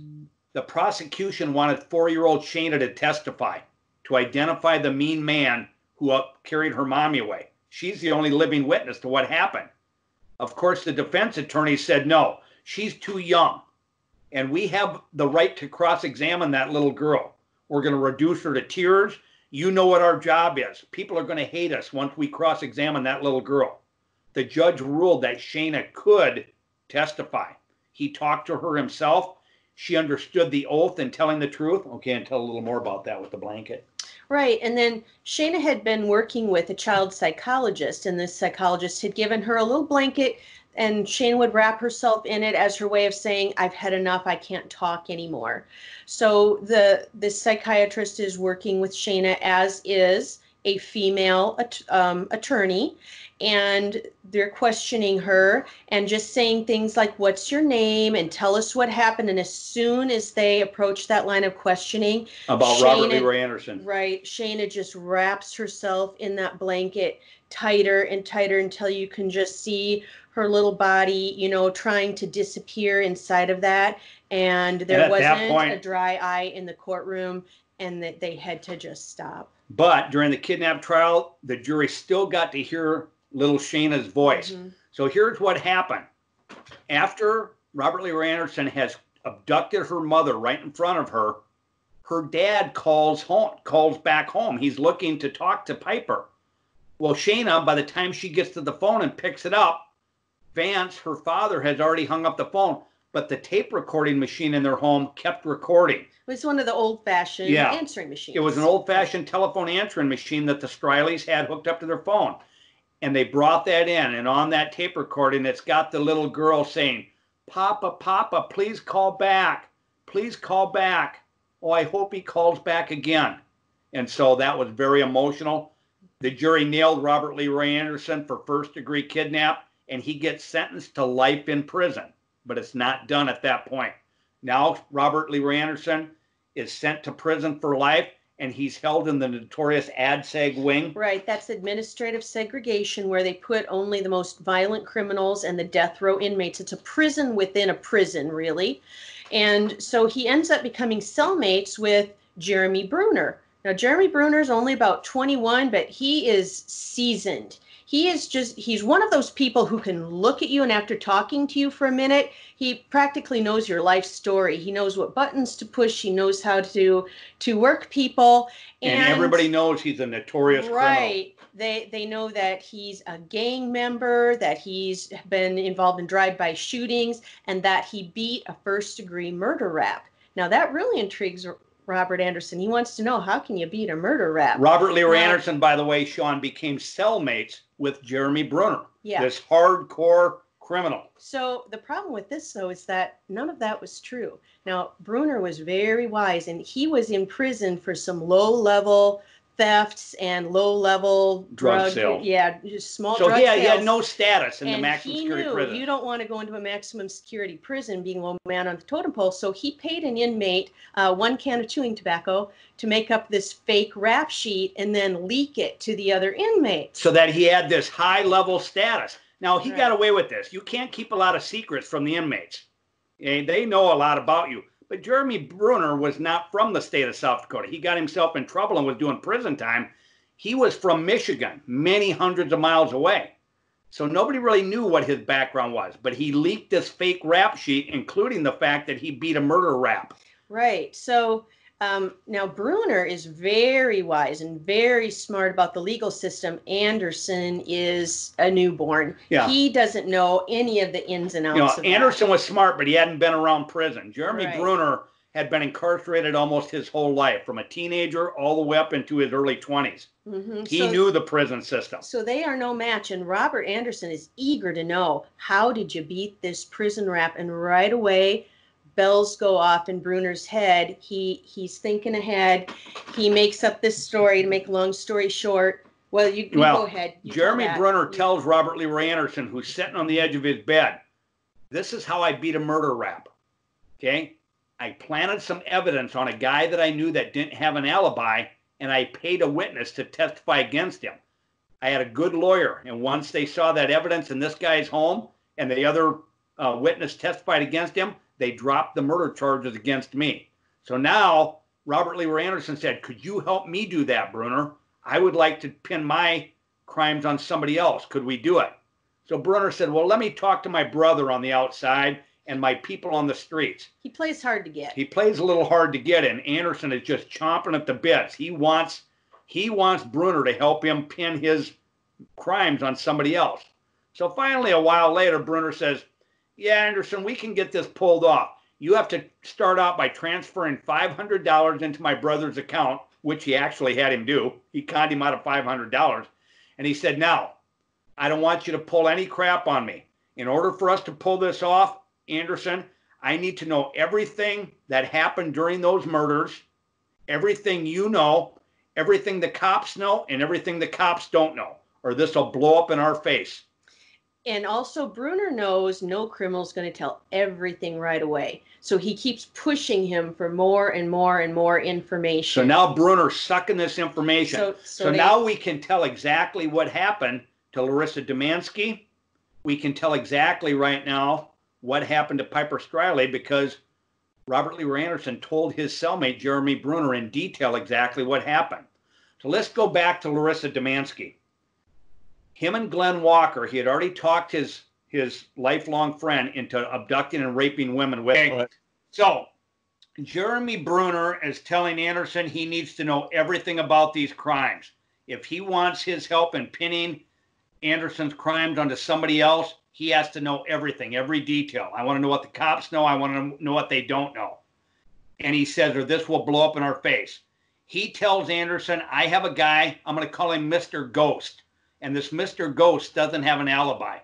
the prosecution wanted four-year-old Shana to testify to identify the mean man who carried her mommy away. She's the only living witness to what happened. Of course, the defense attorney said no, she's too young, and we have the right to cross-examine that little girl. We're going to reduce her to tears. You know what our job is. People are going to hate us once we cross-examine that little girl the judge ruled that Shana could testify. He talked to her himself. She understood the oath and telling the truth. Okay, and tell a little more about that with the blanket. Right. And then Shana had been working with a child psychologist, and this psychologist had given her a little blanket, and Shana would wrap herself in it as her way of saying, I've had enough, I can't talk anymore. So the the psychiatrist is working with Shana, as is a female um, attorney, and they're questioning her and just saying things like, What's your name? and tell us what happened. And as soon as they approach that line of questioning, About Robert Shana- Ray Anderson. Right. shana just wraps herself in that blanket tighter and tighter until you can just see her little body, you know, trying to disappear inside of that. And there that wasn't point- a dry eye in the courtroom and that they had to just stop. But during the kidnap trial, the jury still got to hear little Shana's voice. Mhm. So here's what happened. After Robert Leroy Anderson has abducted her mother right in front of her, her dad calls home, calls back home. He's looking to talk to Piper. Well, Shana, by the time she gets to the phone and picks it up, Vance, her father, has already hung up the phone. But the tape recording machine in their home kept recording. It was one of the old-fashioned Yeah. answering machines. It was an old fashioned telephone answering machine that the Streyles had hooked up to their phone. And they brought that in, and on that tape recording, it's got the little girl saying, Papa, Papa, please call back. Please call back. Oh, I hope he calls back again. And so that was very emotional. The jury nailed Robert Leroy Anderson for first degree kidnap, and he gets sentenced to life in prison. But it's not done at that point. Now, Robert Lee Anderson is sent to prison for life, and he's held in the notorious ADSEG wing. Right, that's administrative segregation where they put only the most violent criminals and the death row inmates. It's a prison within a prison, really. And so he ends up becoming cellmates with Jeremy Bruner. Now, Jeremy Bruner is only about 21, but he is seasoned. He is just, he's one of those people who can look at you and after talking to you for a minute, he practically knows your life story. He knows what buttons to push, he knows how to to work people. And, everybody knows he's a notorious criminal. right they they know that he's a gang member that he's been involved in drive-by shootings and that he beat a first degree murder rap now that really intrigues robert anderson he wants to know how can you beat a murder rap Robert Leroy Now- Anderson, by the way, Shaun, became cellmates with Jeremy Bruner, yeah this hardcore criminal. so the problem with this though is that none of that was true now bruner was very wise and he was in prison for some low level thefts and low level Drug sales. yeah just small So drug he had, he had sales. no status in the and maximum he security knew prison. you don't want to go into a maximum security prison being low man on the totem pole so he paid an inmate uh, one can of chewing tobacco to make up this fake rap sheet and then leak it to the other inmates so that he had this high level status. Now he Right. got away with this. You can't keep a lot of secrets from the inmates. Eh, They know a lot about you. But Jeremy Bruner was not from the state of South Dakota. He got himself in trouble and was doing prison time. He was from Michigan, many hundreds of miles away. So nobody really knew what his background was. But he leaked this fake rap sheet, including the fact that he beat a murder rap. Right. So um, now Bruner is very wise and very smart about the legal system. Anderson is a newborn. Yeah. He doesn't know any of the ins and outs You know, of that. Anderson was smart, but he hadn't been around prison. Jeremy Right. Bruner had been incarcerated almost his whole life, from a teenager all the way up into his early 20s. Mhm. He So- knew the prison system. So they are no match, and Robert Anderson is eager to know how did you beat this prison rap? And right away, bells go off in Bruner's head. He he's thinking ahead. He makes up this story to make a long story short. Well, you, you Well, go ahead. You Jeremy that. Brunner tells Robert Leroy Anderson, who's sitting on the edge of his bed, This is how I beat a murder rap. Okay? I planted some evidence on a guy that I knew that didn't have an alibi, and I paid a witness to testify against him. I had a good lawyer, and once they saw that evidence in this guy's home and the other uh, witness testified against him, they dropped the murder charges against me. So now Robert Lee Anderson said, Could you help me do that, Bruner? I would like to pin my crimes on somebody else. Could we do it? So Brunner said, Well, let me talk to my brother on the outside and my people on the streets. He plays hard to get. He plays a little hard to get and Anderson is just chomping at the bits. He wants he wants Brunner to help him pin his crimes on somebody else. So finally, a while later, Brunner says, Yeah, Anderson, we can get this pulled off. You have to start out by transferring $500 into my brother's account, which he actually had him do. He conned him out of $500. And he said, Now, I don't want you to pull any crap on me. In order for us to pull this off, Anderson, I need to know everything that happened during those murders, everything you know, everything the cops know, and everything the cops don't know, or this will blow up in our face. And also, Bruner knows no criminal's going to tell everything right away. So he keeps pushing him for more and more and more information. So now Brunner's sucking this information. So, So, so they- now we can tell exactly what happened to Larissa Dumansky. We can tell exactly right now what happened to Piper Streyle because Robert Lee Anderson told his cellmate Jeremy Brunner in detail exactly what happened. So let's go back to Larissa Dumansky. Him and Glenn Walker, he had already talked his his lifelong friend into abducting and raping women with. Right. So Jeremy Bruner is telling Anderson he needs to know everything about these crimes. If he wants his help in pinning Anderson's crimes onto somebody else, He has to know everything, every detail. I want to know what the cops know. I want to know what they don't know. And he says, or this will blow up in our face. He tells Anderson, I have a guy, I'm going to call him Mr. Ghost. And this Mr. Ghost doesn't have an alibi.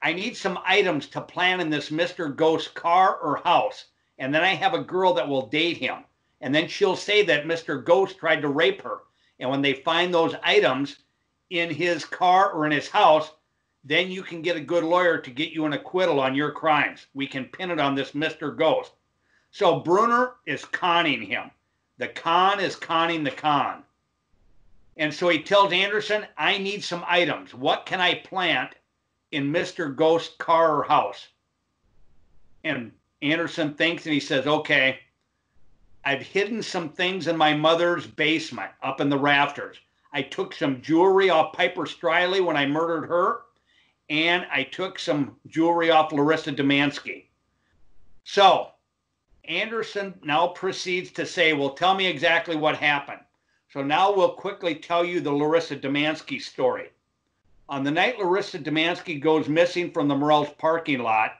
I need some items to plan in this Mr. Ghost car or house. And then I have a girl that will date him. And then she'll say that Mr. Ghost tried to rape her. And when they find those items in his car or in his house, then you can get a good lawyer to get you an acquittal on your crimes. We can pin it on this Mr. Ghost. So Bruner is conning him. The con is conning the con. And so he tells Anderson, I need some items. What can I plant in Mr. Ghost car or house? And Anderson thinks and he says, Okay, I've hidden some things in my mother's basement up in the rafters. I took some jewelry off Piper Streyle when I murdered her, and I took some jewelry off Larissa Dumansky. So Anderson now proceeds to say, Well, tell me exactly what happened. So now we'll quickly tell you the Larissa Dumansky story. On the night Larissa Dumansky goes missing from the Morrell's parking lot,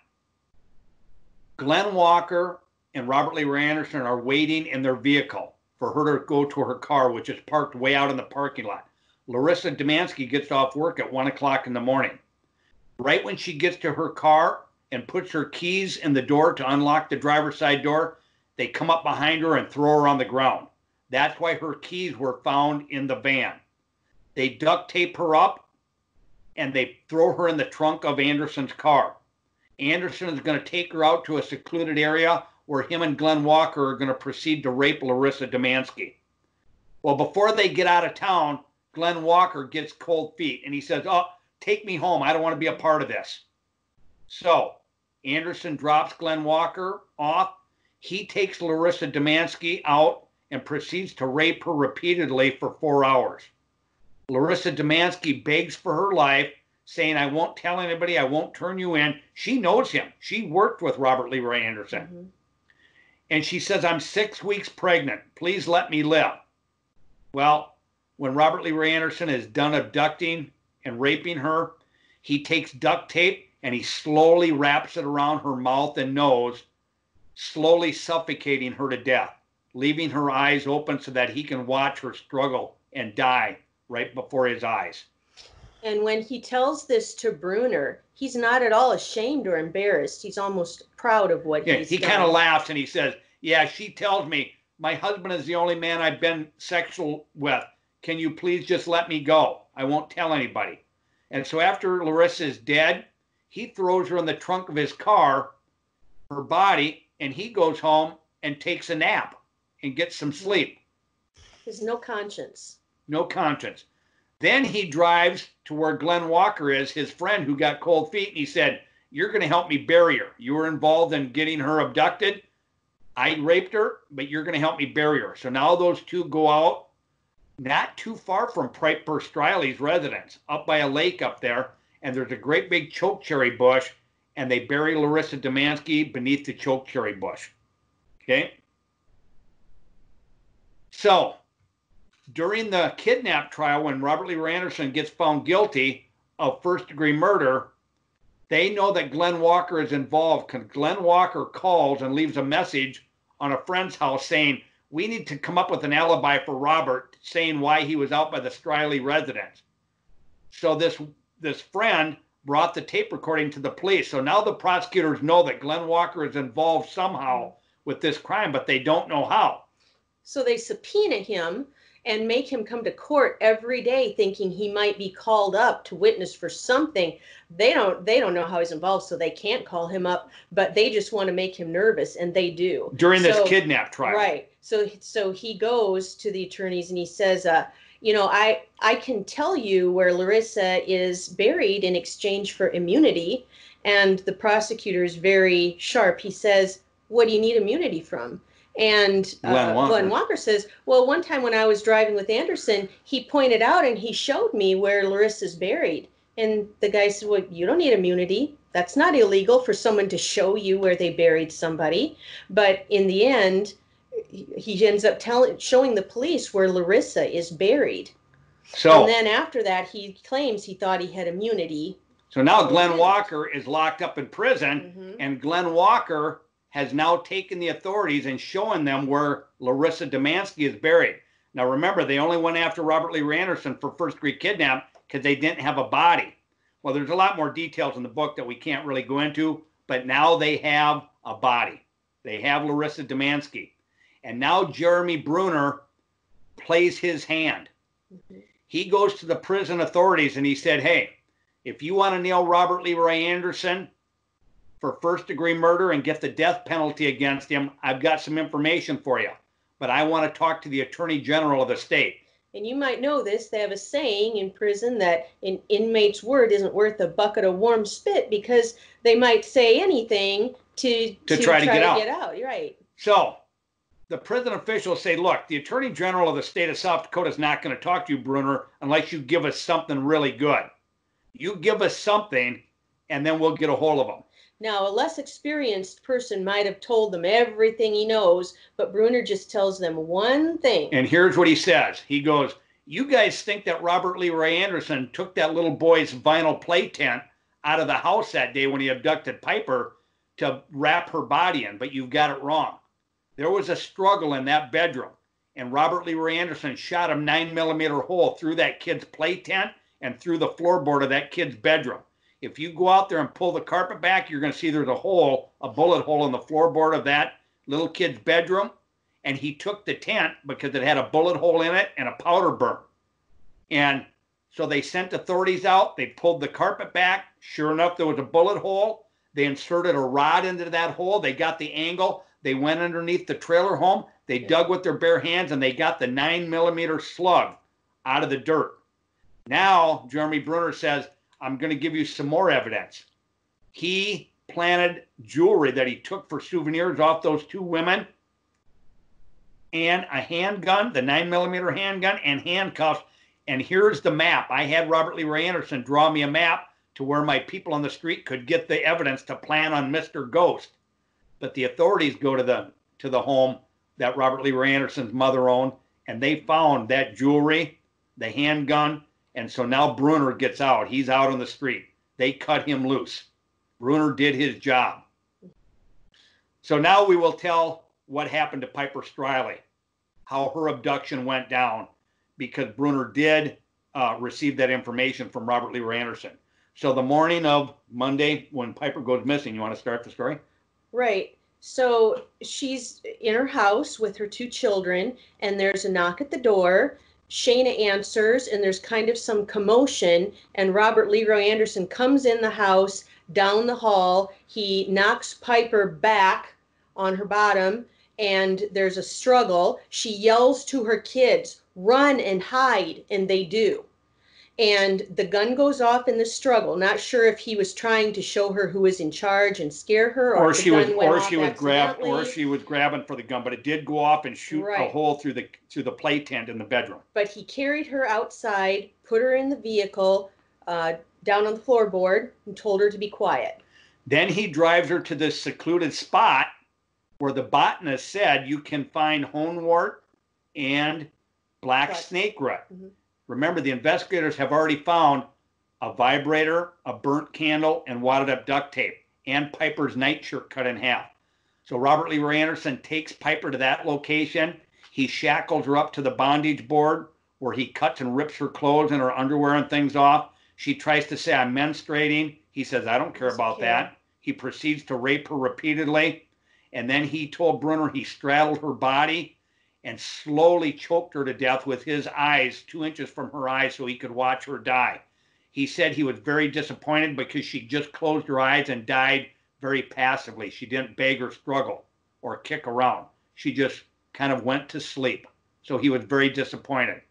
Glenn Walker and Robert Lee Anderson are waiting in their vehicle for her to go to her car, which is parked way out in the parking lot. Larissa Dumansky gets off work at one o'clock in the morning. Right when she gets to her car and puts her keys in the door to unlock the driver's side door, they come up behind her and throw her on the ground. That's why her keys were found in the van. They duct tape her up and they throw her in the trunk of Anderson's car. Anderson is going to take her out to a secluded area where him and Glenn Walker are going to proceed to rape Larissa Dumansky. Well, before they get out of town, Glenn Walker gets cold feet and he says, Oh, take me home. I don't want to be a part of this. So Anderson drops Glenn Walker off. He takes Larissa Dumansky out and proceeds to rape her repeatedly for four hours. Larissa Dumansky begs for her life saying, I won't tell anybody, I won't turn you in. She knows him. She worked with Robert Leroy Anderson. Mm-hmm. And she says, I'm six weeks pregnant. Please let me live. Well, when Robert Leroy Anderson is done abducting and raping her, he takes duct tape and he slowly wraps it around her mouth and nose, slowly suffocating her to death, leaving her eyes open so that he can watch her struggle and die right before his eyes. And when he tells this to Bruner, he's not at all ashamed or embarrassed. He's almost proud of what yeah, he's he kind of laughs and he says, "Yeah, she tells me my husband is the only man I've been sexual with. Can you please just let me go? I won't tell anybody." And so after Larissa is dead, he throws her in the trunk of his car, her body, and he goes home and takes a nap and gets some sleep. There's no conscience. No conscience. Then he drives to where Glenn Walker is, his friend who got cold feet, and he said, You're going to help me bury her. You were involved in getting her abducted. I raped her, but you're going to help me bury her. So now those two go out, not too far from Piper Streyle's residence, up by a lake up there, and there's a great big chokecherry bush, and they bury Larissa Dumansky beneath the chokecherry bush. Okay? So during the kidnap trial, when Robert Lee Anderson gets found guilty of first degree murder, they know that Glenn Walker is involved because Glenn Walker calls and leaves a message on a friend's house saying, We need to come up with an alibi for Robert, saying why he was out by the Streyle residence. So this this friend brought the tape recording to the police. So now the prosecutors know that Glenn Walker is involved somehow with this crime, but they don't know how. So they subpoena him and make him come to court every day thinking he might be called up to witness for something. They don't they don't know how he's involved so they can't call him up but they just want to make him nervous and they do. During so, this kidnap trial. Right. So so he goes to the attorneys and he says uh you know i i can tell you where larissa is buried in exchange for immunity and the prosecutor is very sharp. He says what do you need immunity from and uh, Glenn, Walker. Glenn Walker says, Well, one time when I was driving with Anderson, he pointed out and he showed me where Larissa's buried. And the guy said, Well, you don't need immunity. That's not illegal for someone to show you where they buried somebody. But in the end, he ends up telling, showing the police where Larissa is buried. So, and then after that, he claims he thought he had immunity So now Glenn. Walker is locked up in prison, Mhm. and Glenn Walker has now taken the authorities and showing them where Larissa Dumansky is buried. Now remember, they only went after Robert Lee Anderson for first degree kidnap because they didn't have a body. Well, there's a lot more details in the book that we can't really go into, but now they have a body. They have Larissa Dumansky. And now Jeremy Bruner plays his hand. He goes to the prison authorities and he said, Hey, if you want to nail Robert Leroy Anderson for first degree murder and get the death penalty against him, I've got some information for you. But I want to talk to the attorney general of the state. And you might know this, they have a saying in prison that an inmate's word isn't worth a bucket of warm spit because they might say anything to, To try to get out. You're right. So the prison officials say, look, the attorney general of the state of South Dakota is not going to talk to you, Bruner, unless you give us something really good. You give us something, and then we'll get a hold of them. Now, a less experienced person might have told them everything he knows, but Bruner just tells them one thing. And here's what he says. He goes, You guys think that Robert Leroy Anderson took that little boy's vinyl play tent out of the house that day when he abducted Piper to wrap her body in, but you've got it wrong. There was a struggle in that bedroom, and Robert Leroy Anderson shot a nine millimeter hole through that kid's play tent and through the floorboard of that kid's bedroom. If you go out there and pull the carpet back, you're going to see there's a hole, a bullet hole in the floorboard of that little kid's bedroom and he took the tent because it had a bullet hole in it and a powder burn. And so they sent authorities out. They pulled the carpet back. Sure enough, there was a bullet hole. They inserted a rod into that hole. They got the angle. They went underneath the trailer home. They dug with their bare hands and they got the nine millimeter slug out of the dirt. Now, Jeremy Bruner says, I'm going to give you some more evidence. He planted jewelry that he took for souvenirs off those two women and a handgun, the nine millimeter handgun, and handcuffs. And here's the map. I had Robert Lee Anderson draw me a map to where my people on the street could get the evidence to plan on Mr. Ghost. But the authorities go to the to the home that Robert Lee Anderson's mother owned, and they found that jewelry, the handgun, and so now Bruner gets out. He's out on the street. They cut him loose. Bruner did his job. So now we will tell what happened to Piper Streyle, how her abduction went down, because Bruner did uh, receive that information from Robert Lee Anderson. So the morning of Monday, when Piper goes missing, you want to start the story? Right. So she's in her house with her two children, and there's a knock at the door. Shayna answers, and there's kind of some commotion. And Robert Leroy Anderson comes in the house down the hall. He knocks Piper back on her bottom, and there's a struggle. She yells to her kids, Run and hide, and they do. And the gun goes off in the struggle. Not sure if he was trying to show her who was in charge and scare her, or, Or she was, or she was grabbed, or she was grabbing for the gun, but it did go off and shoot a hole through the through the play tent in the bedroom. But he carried her outside, put her in the vehicle, uh, down on the floorboard, and told her to be quiet. Then he drives her to this secluded spot where the botanist said you can find honewort and black Black- snake root. Mhm. Remember, the investigators have already found a vibrator, a burnt candle, and wadded up duct tape, and Piper's nightshirt cut in half. So Robert Leroy Anderson takes Piper to that location. He shackles her up to the bondage board where he cuts and rips her clothes and her underwear and things off. She tries to say, I'm menstruating. He says, I don't care about that. He proceeds to rape her repeatedly. And then he told Brunner he straddled her body and slowly choked her to death with his eyes two inches from her eyes so he could watch her die. He said he was very disappointed because she just closed her eyes and died very passively. She didn't beg or struggle or kick around. She just kind of went to sleep. So he was very disappointed.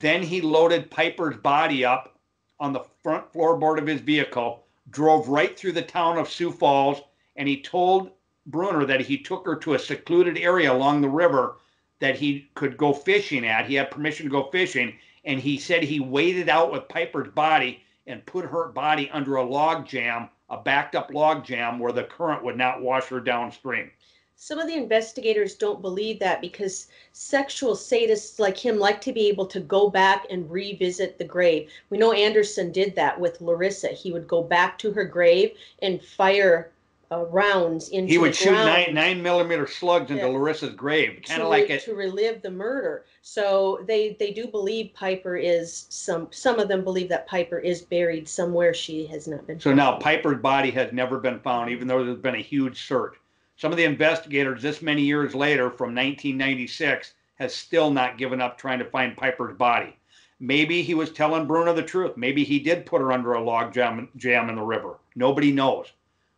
Then he loaded Piper's body up on the front floorboard of his vehicle, drove right through the town of Sioux Falls, and he told Bruner that he took her to a secluded area along the river that he could go fishing at. He had permission to go fishing, and he said he waded out with Piper's body and put her body under a log jam, a backed up log jam where the current would not wash her downstream. Some of the investigators don't believe that because sexual sadists like him like to be able to go back and revisit the grave. We know Anderson did that with Larissa. He would go back to her grave and fire uh, rounds into He would shoot nine nine millimeter slugs into Yeah. Larissa's grave, kind to of like re- it. to relive the murder. So they they do believe Piper is some some of them believe that Piper is buried somewhere she has not been. So now. Piper's body has never been found, even though there's been a huge search. Some of the investigators, this many years later, from 1996, has still not given up trying to find Piper's body. Maybe he was telling Bruno the truth. Maybe he did put her under a log jam, jam in the river. Nobody knows.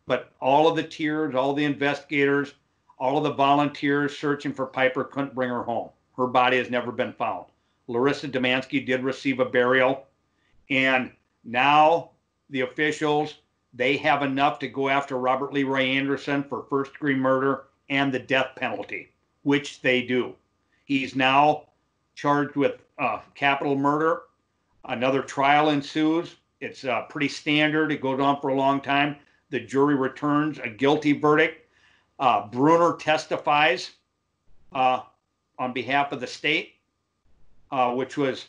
But all of the tears, all the investigators, all of the volunteers searching for Piper couldn't bring her home. Her body has never been found. Larissa Dumansky did receive a burial, and now the officials they have enough to go after Robert Leroy Anderson for first degree murder and the death penalty, which they do. He's now charged with uh, capital murder. Another trial ensues. It's uh, pretty standard. It goes on for a long time. The jury returns a guilty verdict. Uh, Bruner testifies uh, on behalf of the state, uh, which was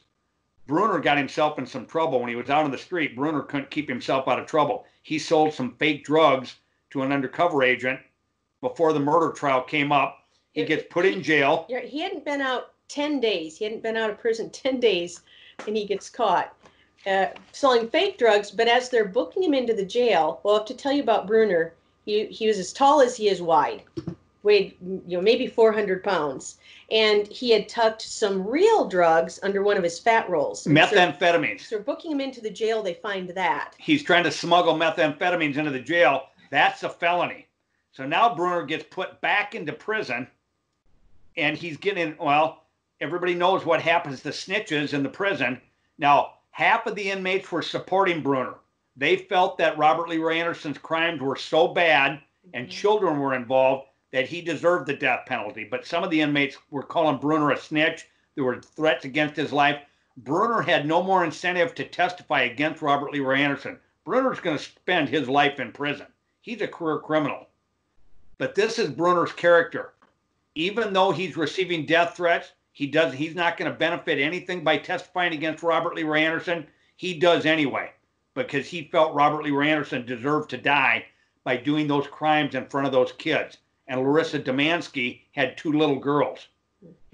Bruner got himself in some trouble when he was out on the street. Bruner couldn't keep himself out of trouble. He sold some fake drugs to an undercover agent before the murder trial came up. He It- gets put in jail. He hadn't been out 10 days. He hadn't been out of prison 10 days and he gets caught uh, selling fake drugs. But as they're booking him into the jail, well, I have to tell you about Bruner. He, he was as tall as he is wide, weighed, you know, maybe 400 pounds. And he had tucked some real drugs under one of his fat rolls. And So, Methamphetamines. so booking him into the jail, they find that. He's trying to smuggle methamphetamines into the jail. That's a felony. So now Bruner gets put back into prison and he's getting, well, everybody knows what happens to snitches in the prison. Now, half of the inmates were supporting Bruner. They felt that Robert Leroy Anderson's crimes were so bad and mm-hmm. children were involved that he deserved the death penalty. But some of the inmates were calling Bruner a snitch. There were threats against his life. Bruner had no more incentive to testify against Robert Leroy Anderson. Bruner's going to spend his life in prison. He's a career criminal. But this is Bruner's character. Even though he's receiving death threats, he does he's not going to benefit anything by testifying against Robert Leroy Anderson. He does anyway because he felt Robert Leroy Anderson deserved to die by doing those crimes in front of those kids. And Larissa Dumansky had two little girls.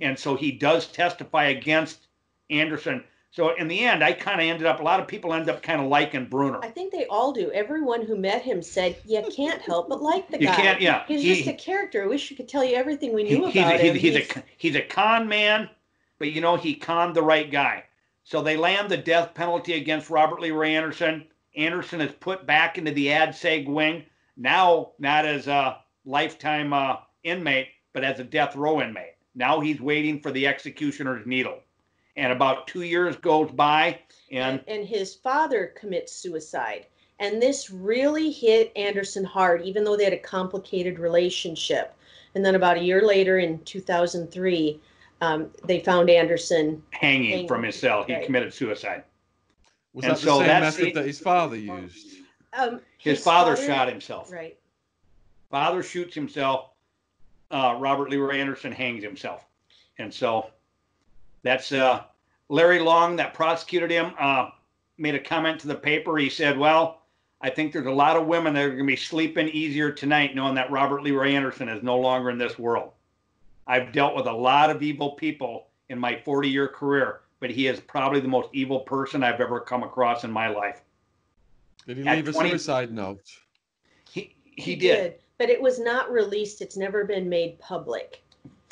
And so he does testify against Anderson. So in the end, I kind of ended up, a lot of people end up kind of liking Bruner. I think they all do. Everyone who met him said, "You can't help but like the You guy." can't, yeah. He's he- just a character. I wish we could tell you everything we he- knew he's, about a, him. he's, he's, a, he's a con man, but you know, he conned the right guy. So they land the death penalty against Robert Leroy Anderson. Anderson is put back into the ADSEG wing, now not as a lifetime uh, inmate, but as a death row inmate. Now he's waiting for the executioner's needle. And about two years goes by, and and, and his father commits suicide. And this really hit Anderson hard, even though they had a complicated relationship. And then about a year later, in 2003, um, they found Anderson. hanging Hanging, from his cell, he right. committed suicide. Was And that the so same that's method the- that his father used? Um, His, father, shot himself. Right. father shoots himself. Uh, Robert Leroy Anderson hangs himself, and so that's uh, Larry Long that prosecuted him. Uh, made a comment to the paper. He said, "Well, I think there's a lot of women that are going to be sleeping easier tonight, knowing that Robert Leroy Anderson is no longer in this world. I've dealt with a lot of evil people in my 40-year career, but he is probably the most evil person I've ever come across in my life. Did he At leave a suicide note? He he, did. But it was not released. It's never been made public.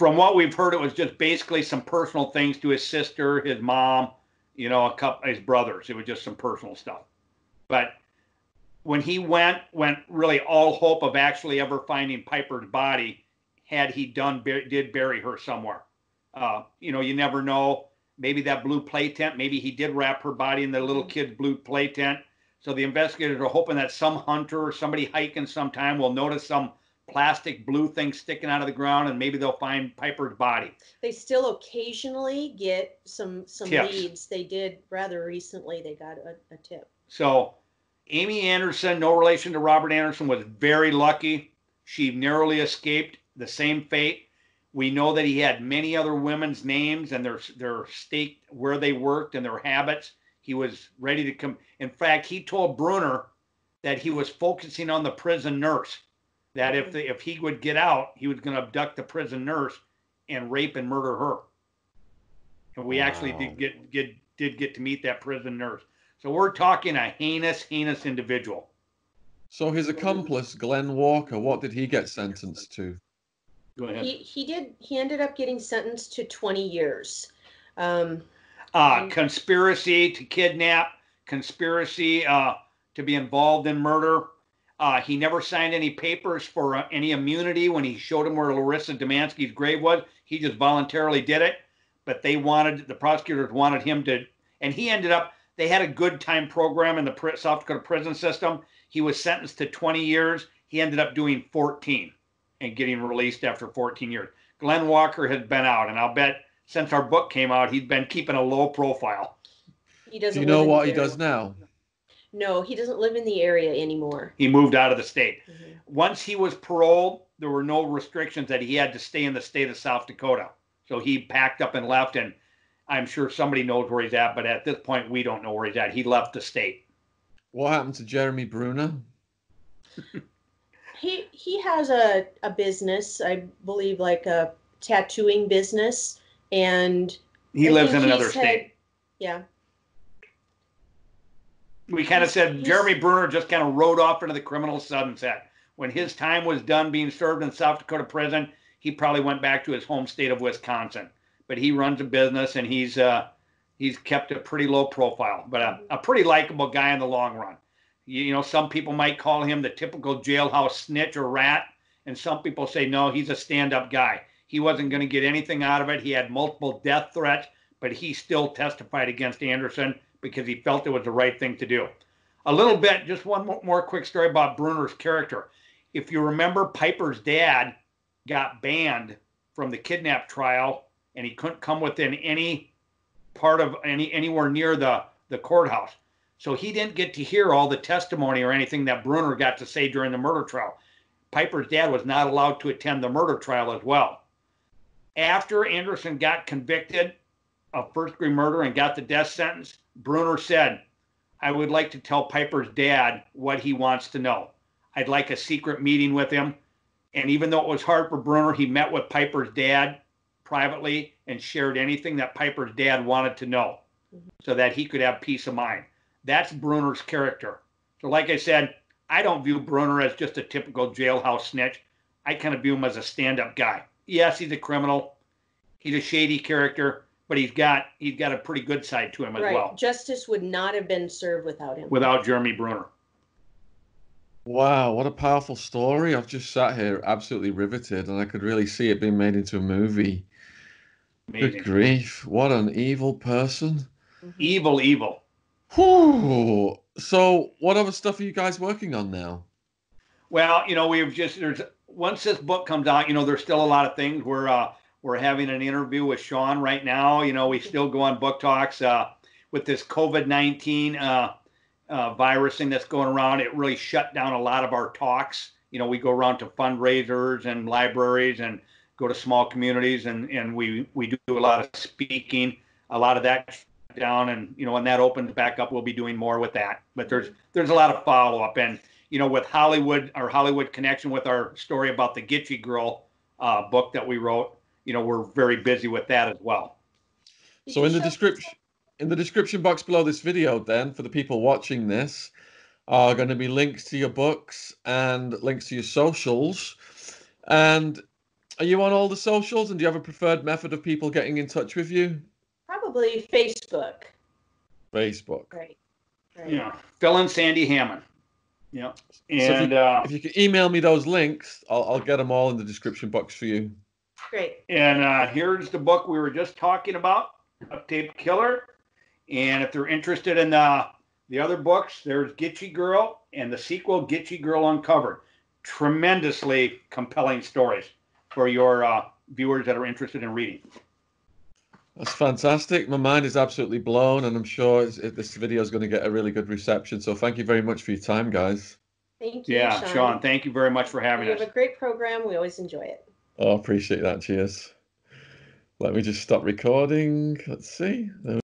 From what we've heard, it was just basically some personal things to his sister, his mom, you know, a couple his brothers. It was just some personal stuff. But when he went, went really all hope of actually ever finding Piper's body, had he done did bury her somewhere. Uh, you know, you never know. Maybe that blue play tent. Maybe he did wrap her body in the little kid's blue play tent. So the investigators are hoping that some hunter or somebody hiking sometime will notice some plastic blue thing sticking out of the ground, and maybe they'll find Piper's body. They still occasionally get some some Tips. leads. They did rather recently. They got a, a tip. So Amy Anderson, no relation to Robert Anderson, was very lucky. She narrowly escaped the same fate. We know that he had many other women's names and their their state where they worked and their habits. He was ready to come. In fact, he told Bruner that he was focusing on the prison nurse. That if the, if he would get out, he was going to abduct the prison nurse and rape and murder her. And we actually did get get did get to meet that prison nurse. So we're talking a heinous, heinous individual. So his accomplice, Glenn Walker, what did he get sentenced to? Go ahead. He he did he ended up getting sentenced to 20 years. Um, uh, conspiracy to kidnap, conspiracy uh, to be involved in murder. Uh, he never signed any papers for uh, any immunity when he showed him where Larissa Dumansky's grave was. He just voluntarily did it. But they wanted, the prosecutors wanted him to, and he ended up, they had a good time program in the pri- South Dakota prison system. He was sentenced to 20 years. He ended up doing 14 and getting released after 14 years. Glenn Walker has been out, and I'll bet since our book came out, he's been keeping a low profile. he doesn't. you know what he does now? No, he doesn't live in the area anymore. He moved out of the state. Mhm. Once he was paroled, there were no restrictions that he had to stay in the state of South Dakota. So he packed up and left, and I'm sure somebody knows where he's at, but at this point, we don't know where he's at. He left the state. What happened to Jeremy Bruner? (laughs) He he has a a business, I believe, like a tattooing business, and He I lives in another state. had- yeah, we kind of said Jeremy Bruner just kind of rode off into the criminal sunset. When his time was done being served in South Dakota prison, he probably went back to his home state of Wisconsin. But he runs a business and he's uh, he's kept a pretty low profile, but a, a pretty likable guy in the long run. You, you know, some people might call him the typical jailhouse snitch or rat, and some people say no, he's a stand-up guy. He wasn't going to get anything out of it. He had multiple death threats, but he still testified against Anderson because he felt it was the right thing to do. A little bit, just one more quick story about Bruner's character. If you remember, Piper's dad got banned from the kidnap trial, and he couldn't come within any part of any anywhere near the the courthouse. So he didn't get to hear all the testimony or anything that Bruner got to say during the murder trial. Piper's dad was not allowed to attend the murder trial as well. After Anderson got convicted of first degree murder and got the death sentence, Bruner said, I would like to tell Piper's dad what he wants to know. I'd like a secret meeting with him. And even though it was hard for Bruner, he met with Piper's dad privately and shared anything that Piper's dad wanted to know mm-hmm. so that he could have peace of mind. That's Bruner's character. So, like I said, I don't view Bruner as just a typical jailhouse snitch. I kind of view him as a stand-up guy. Yes, he's a criminal. He's a shady character, but he's got he's got a pretty good side to him as right. well. Justice would not have been served without him. Without Jeremy Bruner. Wow, what a powerful story. I've just sat here absolutely riveted and I could really see it being made into a movie. Amazing. Good grief. What an evil person. Mhm. Evil, evil. Whew. So, what other stuff are you guys working on now? Well, you know, we've just there's once this book comes out, you know, there's still a lot of things. We're uh, we're having an interview with Shaun right now. You know, we still go on book talks uh, with this COVID nineteen uh, uh, virus thing that's going around. It really shut down a lot of our talks. You know, we go around to fundraisers and libraries and go to small communities and and we we do a lot of speaking. A lot of that down, and you know, when that opens back up, we'll be doing more with that. But there's there's a lot of follow up and you know, with Hollywood, our Hollywood connection with our story about the Gitchie Girl uh, book that we wrote, you know, we're very busy with that as well. So in the description in the description box below this video then for the people watching this are going to be links to your books and links to your socials. And are you on all the socials and do you have a preferred method of people getting in touch with you? Probably Facebook. Facebook. Right. Right. Yeah, Phil and Sandy Hamman. Yeah, if you- and uh, If you can email me those links, I'll, I'll get them all in the description box for you. Great. and uh, here's the book we were just talking about, Duct Tape Killer. And if they're interested in the the other books, there's Gitchie Girl and the sequel, Gitchie Girl Uncovered. Tremendously compelling stories for your uh, viewers that are interested in reading. That's fantastic. My mind is absolutely blown, and I'm sure it's, it, this video is going to get a really good reception. So thank you very much for your time, guys. Thank you. Yeah, Shaun, thank you very much for having You us. have a great program. We always enjoy it. Oh, I appreciate that. Cheers. Let me just stop recording. Let's see. There